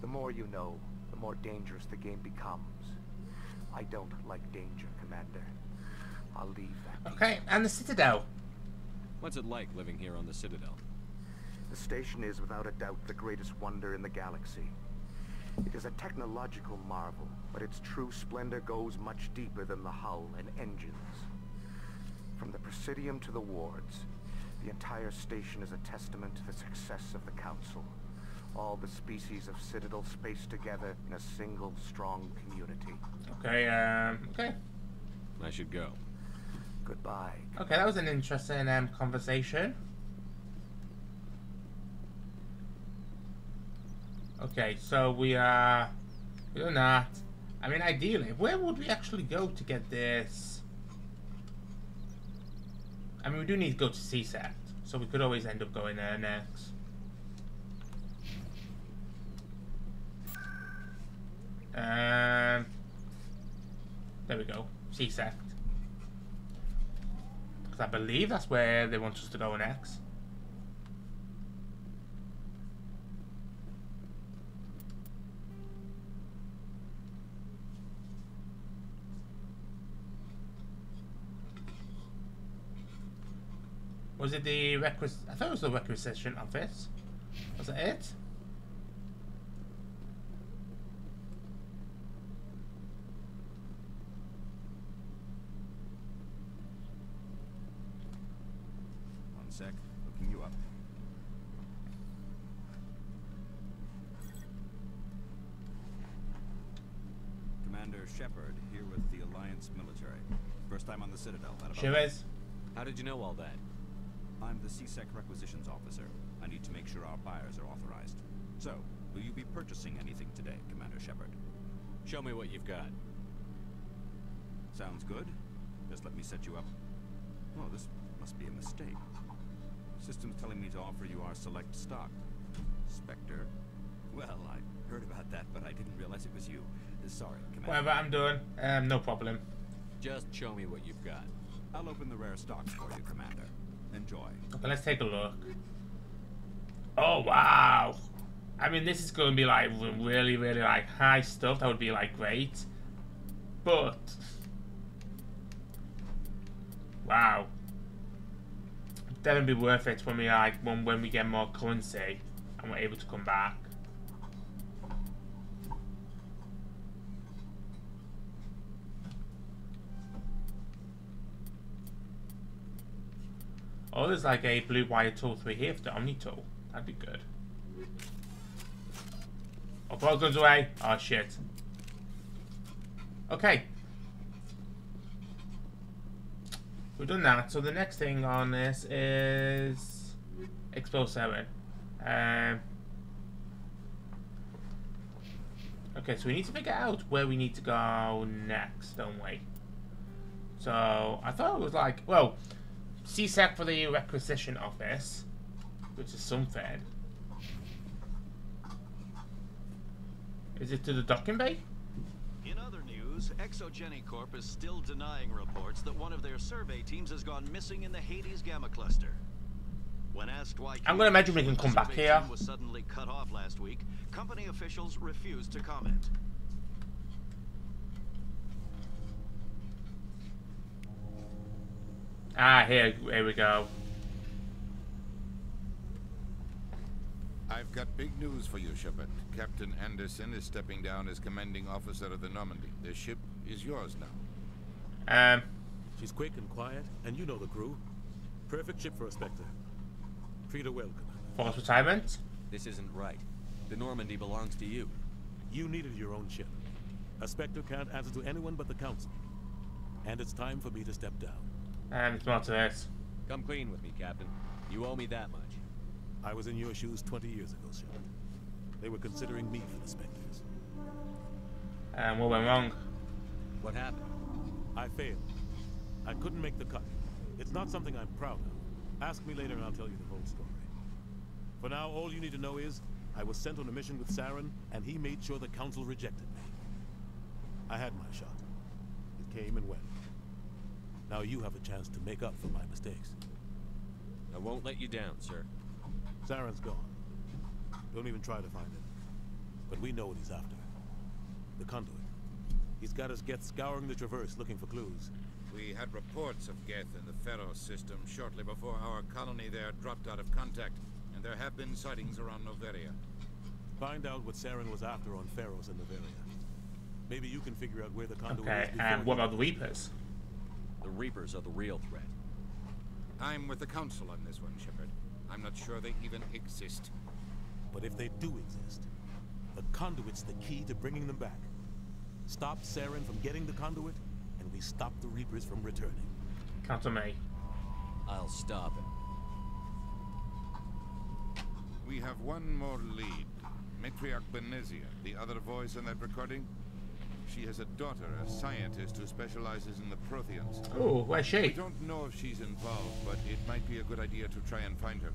The more you know, the more dangerous the game becomes. I don't like danger, Commander. I'll leave that. Okay, and the Citadel. What's it like living here on the Citadel? The station is without a doubt the greatest wonder in the galaxy. It is a technological marvel, but its true splendor goes much deeper than the hull and engines. From the Presidium to the wards, the entire station is a testament to the success of the Council. All the species of Citadel spaced together in a single strong community. Okay, um, okay. I should go. Goodbye. Okay, that was an interesting um, conversation. Okay, so we are we're not... I mean, ideally, where would we actually go to get this? I mean, we do need to go to C-Sec, so we could always end up going there next. Um, there we go, C-Sec. Because I believe that's where they want us to go next. Was it the requis? I thought it was the requisition office. Was it it? One sec. Looking you up. Commander Shepard here with the Alliance military. First time on the Citadel. That about is. How did you know all that? I'm the C-Sec requisitions officer. I need to make sure our buyers are authorized. So, will you be purchasing anything today, Commander Shepard? Show me what you've got. Sounds good. Just let me set you up. Oh, this must be a mistake. System's telling me to offer you our select stock. Spectre. Well, I heard about that, but I didn't realize it was you. Sorry, Commander. Whatever I'm doing, um, no problem. Just show me what you've got. I'll open the rare stocks for you, Commander. Enjoy. Okay, let's take a look. Oh wow! I mean, this is going to be like really, really like high stuff. That would be like great, but wow, definitely be worth it when we like when when we get more currency and we're able to come back. Oh, there's like a blue wire tool through here for the Omni tool. That'd be good. Oh, ball guns away. Oh, shit. Okay. We've done that. So the next thing on this is Expo 7. Um, okay, so we need to figure out where we need to go next, don't we? So I thought it was like, well, C-Sec for the requisition office, which is something. Is it to the docking bay? In other news, ExoGeni Corp is still denying reports that one of their survey teams has gone missing in the Hades Gamma Cluster. When asked why I'm gonna imagine we can come back here. was suddenly cut off last week, company officials refused to comment. Ah, here, here we go. I've got big news for you, Shepard. Captain Anderson is stepping down as commanding officer of the Normandy. The ship is yours now. Um. She's quick and quiet, and you know the crew. Perfect ship for a Spectre. Treat her well, Commander. Retirement? This isn't right. The Normandy belongs to you. You needed your own ship. A Spectre can't answer to anyone but the Council. And it's time for me to step down. And it's not to this. Come clean with me, Captain. You owe me that much. I was in your shoes 20 years ago, Shepard. They were considering me for the Spectres. And what went wrong? What happened? I failed. I couldn't make the cut. It's not something I'm proud of. Ask me later and I'll tell you the whole story. For now, all you need to know is, I was sent on a mission with Saren, and he made sure the Council rejected me. I had my shot. It came and went. Now you have a chance to make up for my mistakes. I won't let you down, sir. Saren's gone. Don't even try to find him. But we know what he's after. The conduit. He's got us Geth scouring the Traverse looking for clues. We had reports of Geth in the Feros system shortly before our colony there dropped out of contact, and there have been sightings around Noveria. Find out what Saren was after on Feros and Noveria. Maybe you can figure out where the conduit Okay, is before and what about the Reapers? The Reapers are the real threat. I'm with the Council on this one, Shepard. I'm not sure they even exist. But if they do exist, the conduit's the key to bringing them back. Stop Saren from getting the conduit, and we stop the Reapers from returning. Count on me. I'll stop it. We have one more lead. Matriarch Benezia, the other voice in that recording. She has a daughter, a scientist who specializes in the Protheans. Oh, where's she? We don't know if she's involved, but it might be a good idea to try and find her.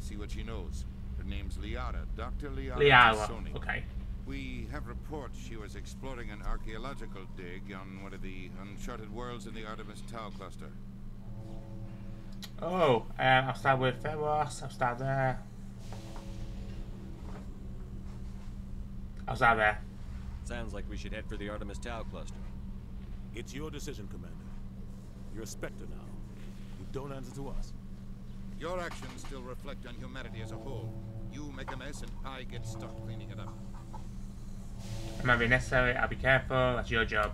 See what she knows. Her name's Liara, Dr. Liara Liara, okay. We have reports she was exploring an archaeological dig on one of the uncharted worlds in the Artemis Tau cluster. Oh, um, I'll start with Feros. I'll start there. I'll start there. Sounds like we should head for the Artemis Tau cluster. It's your decision, Commander. You're a Spectre now. You don't answer to us. Your actions still reflect on humanity as a whole. You make a mess and I get stuck cleaning it up. It might be necessary. I'll be careful. That's your job.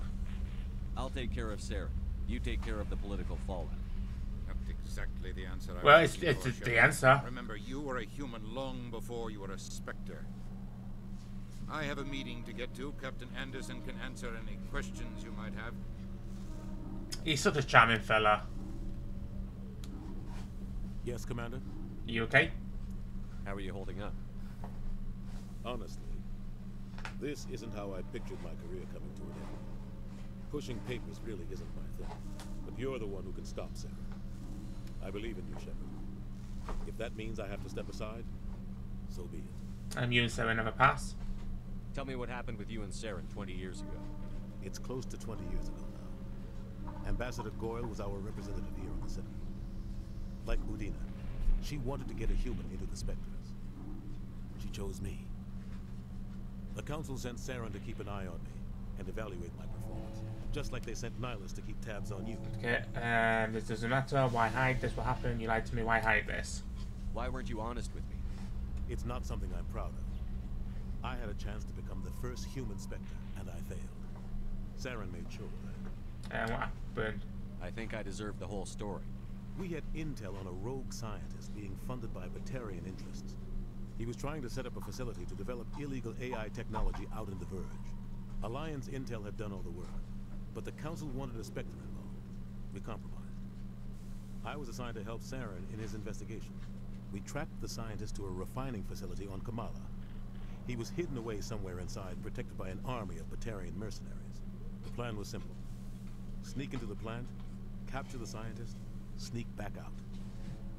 I'll take care of Saren. You take care of the political fallout. Not exactly the answer I Well, was it's- looking it's- for, it's the answer. Remember, you were a human long before you were a Spectre. I have a meeting to get to. Captain Anderson can answer any questions you might have. He's such a charming fella. Yes, Commander? You okay? How are you holding up? Honestly, this isn't how I pictured my career coming to an end. Pushing papers really isn't my thing. But you're the one who can stop Saren. I believe in you, Shepard. If that means I have to step aside, so be it. And you and Saren never pass. Tell me what happened with you and Saren 20 years ago. It's close to 20 years ago now. Ambassador Goyle was our representative here on the Citadel. Like Udina, she wanted to get a human into the Spectres. She chose me. The Council sent Saren to keep an eye on me and evaluate my performance. Just like they sent Nihlus to keep tabs on you. Okay, um, this doesn't matter. Why hide this? What happened? You lied to me. Why hide this? Why weren't you honest with me? It's not something I'm proud of. I had a chance to become the first human Spectre, and I failed. Saren made sure of that. And what happened? I think I deserve the whole story. We had intel on a rogue scientist being funded by Batarian interests. He was trying to set up a facility to develop illegal AI technology out in the Verge. Alliance intel had done all the work, but the Council wanted a Spectre involved. We compromised. I was assigned to help Saren in his investigation. We tracked the scientist to a refining facility on Camala. He was hidden away somewhere inside, protected by an army of Batarian mercenaries. The plan was simple. Sneak into the plant, capture the scientist, sneak back out.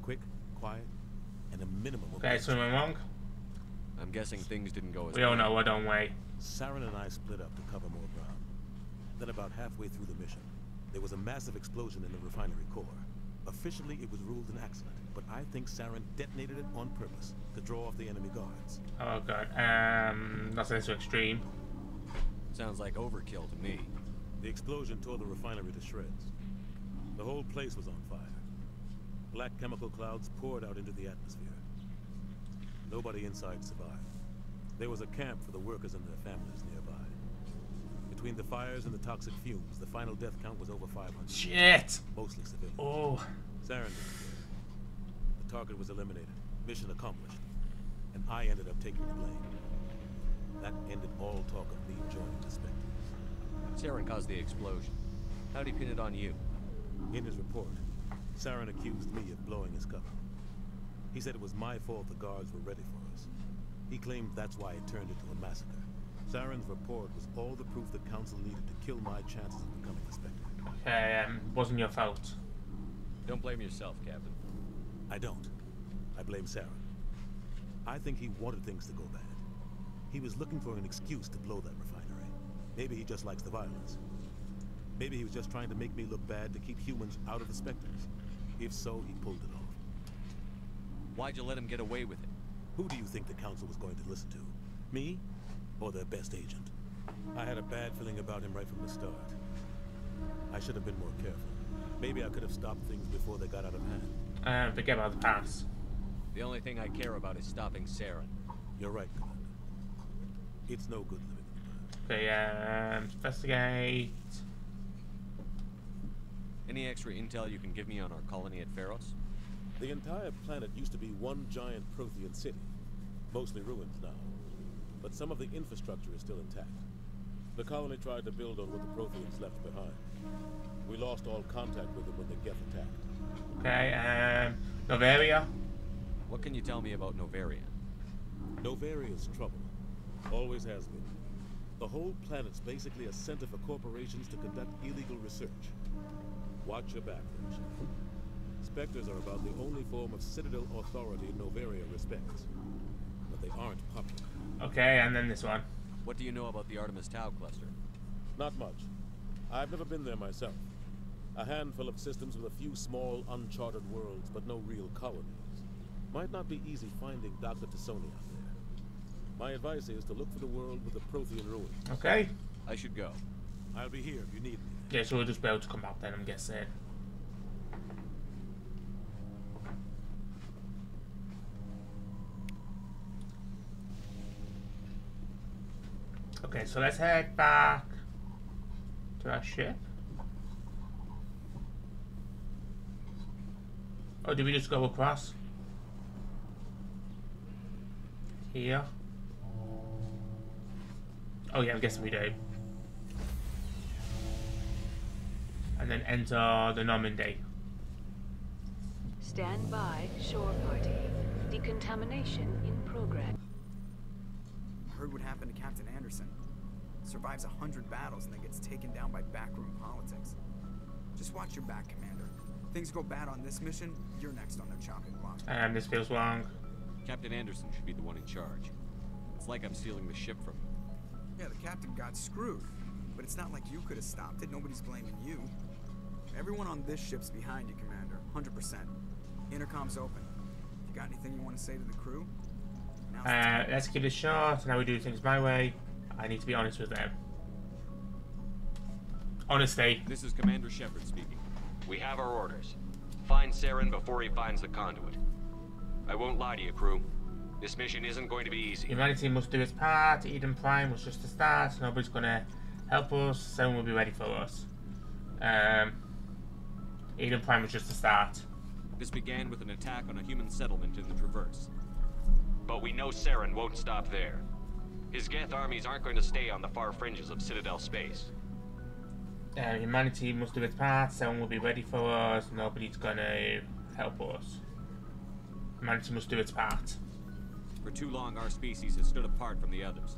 Quick, quiet, and a minimum of... Okay, so went wrong. I'm guessing things didn't go as We all planned. know what, don't we? Saren and I split up to cover more ground. Then about halfway through the mission, there was a massive explosion in the refinery core. Officially, it was ruled an accident, but I think Saren detonated it on purpose to draw off the enemy guards. Oh god. Um, that's a little extreme. Sounds like overkill to me. The explosion tore the refinery to shreds. The whole place was on fire. Black chemical clouds poured out into the atmosphere. Nobody inside survived. There was a camp for the workers and their families nearby. Between the fires and the toxic fumes, the final death count was over 500. Shit! Mostly civilians. Oh. Saren disappeared. The target was eliminated. Mission accomplished. And I ended up taking the blame. That ended all talk of me joining the Spectres. Saren caused the explosion. How'd he pin it on you? In his report, Saren accused me of blowing his cover. He said it was my fault the guards were ready for us. He claimed that's why it turned into a massacre. Saren's report was all the proof the Council needed to kill my chances of becoming a Spectre. Okay, um, wasn't your fault. Don't blame yourself, Captain. I don't. I blame Saren. I think he wanted things to go bad. He was looking for an excuse to blow that refinery. Maybe he just likes the violence. Maybe he was just trying to make me look bad to keep humans out of the Spectres. If so, he pulled it off. Why'd you let him get away with it? Who do you think the Council was going to listen to? Me? Or their best agent? I had a bad feeling about him right from the start. I should have been more careful. Maybe I could have stopped things before they got out of hand. Um, forget about the past. The only thing I care about is stopping Saren. You're right, Commander. It's no good living Okay, um, investigate. Any extra intel you can give me on our colony at Feros? The entire planet used to be one giant Prothean city, mostly ruins now. But some of the infrastructure is still intact. The colony tried to build on what the Protheans left behind. We lost all contact with them when the Geth attacked. Okay, um, Novaria. What can you tell me about Novaria? Novaria's trouble. Always has been. The whole planet's basically a center for corporations to conduct illegal research. Watch your back, there, Spectres are about the only form of Citadel authority Novaria respects. But they aren't popular. Okay, and then this one. What do you know about the Artemis Tau cluster? Not much. I've never been there myself. A handful of systems with a few small, uncharted worlds, but no real colonies. Might not be easy finding Dr. T'Soni out there. My advice is to look for the world with the Prothean ruins. Okay. I should go. I'll be here if you need me. Yeah, so we'll just be able to come out then, I'm guessing. Okay, so let's head back to our ship. Or do we just go across? Here. Oh yeah, I'm guessing we do. And then enter the Normandy. Stand by, shore party. Decontamination in progress. Heard what happened to Captain Anderson. Survives a hundred battles and then gets taken down by backroom politics. Just watch your back, Commander. Things go bad on this mission, you're next on their chopping block. And this feels wrong. Captain Anderson should be the one in charge. It's like I'm stealing the ship from him. Yeah, the captain got screwed. But it's not like you could have stopped it. Nobody's blaming you. Everyone on this ship's behind you, Commander. 100%. Intercom's open. You got anything you want to say to the crew? Now's the Uh, let's keep it short. Now we do things my way. I need to be honest with them. Honesty. This is Commander Shepard speaking. We have our orders. Find Saren before he finds the conduit. I won't lie to you, crew. This mission isn't going to be easy. Humanity must do its part. Eden Prime was just a start. Nobody's gonna help us. Someone will be ready for us. Um, Eden Prime was just a start. This began with an attack on a human settlement in the Traverse. But we know Saren won't stop there. His Geth armies aren't going to stay on the far fringes of Citadel space. Uh, humanity must do its part. Someone will be ready for us. Nobody's gonna help us. Humanity must do its part. For too long, our species has stood apart from the others.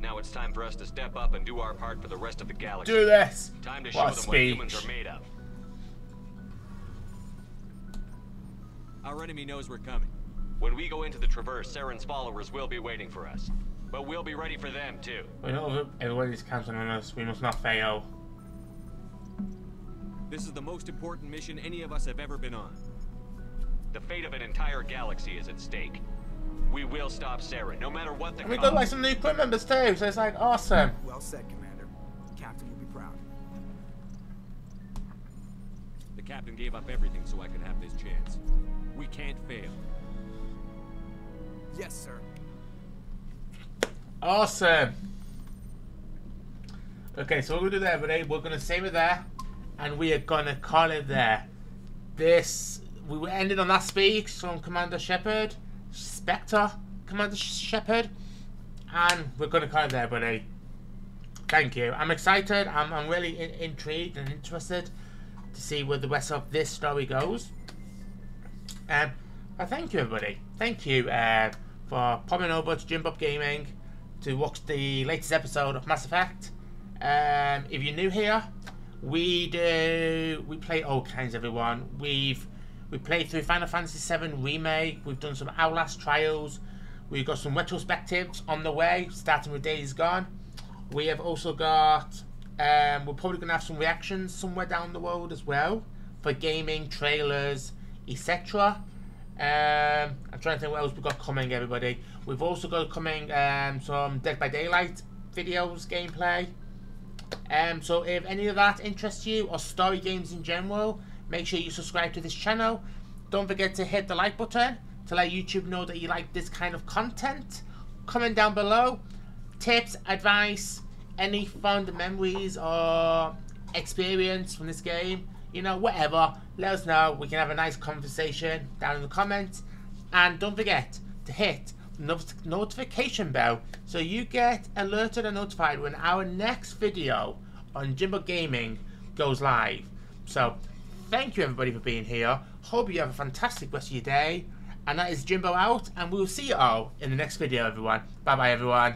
Now it's time for us to step up and do our part for the rest of the galaxy. Do this! Time to What show a them what humans are made of. Our enemy knows we're coming. When we go into the Traverse, Saren's followers will be waiting for us. But we'll be ready for them, too. We know everybody's counting on us. We must not fail. This is the most important mission any of us have ever been on. The fate of an entire galaxy is at stake. We will stop Saren, no matter what the And we cost. got like some new crew members too, so it's like awesome. Well said, Commander. The Captain will be proud. The captain gave up everything so I could have this chance. We can't fail. Yes, sir. Awesome. Okay, so we're gonna do there, buddy, we're gonna save it there, and we are gonna call it there. This we were ended on that speech from Commander Shepard, Spectre, Commander Shepard, and we're gonna call it there, buddy. Thank you. I'm excited. I'm, I'm really in, intrigued and interested to see where the rest of this story goes. Um, well, thank you, everybody. Thank you uh, for popping over to Jim Bob Gaming to watch the latest episode of Mass Effect. Um, if you're new here, we do we play all kinds. Everyone, we've we played through Final Fantasy VII remake. We've done some Outlast trials. We've got some retrospectives on the way, starting with Days Gone. We have also got. Um, we're probably gonna have some reactions somewhere down the road as well for gaming trailers, etc. Um, I'm trying to think what else we've got coming, everybody. We've also got coming um, some Dead by Daylight videos, gameplay. Um, so if any of that interests you, or story games in general, make sure you subscribe to this channel. Don't forget to hit the like button to let YouTube know that you like this kind of content. Comment down below. Tips, advice, any fond memories or experience from this game. You know, whatever. Let us know. We can have a nice conversation down in the comments. And don't forget to hit not- notification bell so you get alerted and notified when our next video on Jimbo Gaming goes live. So, thank you everybody for being here. Hope you have a fantastic rest of your day. And that is Jimbo out, and we'll see you all in the next video, everyone. Bye bye, everyone.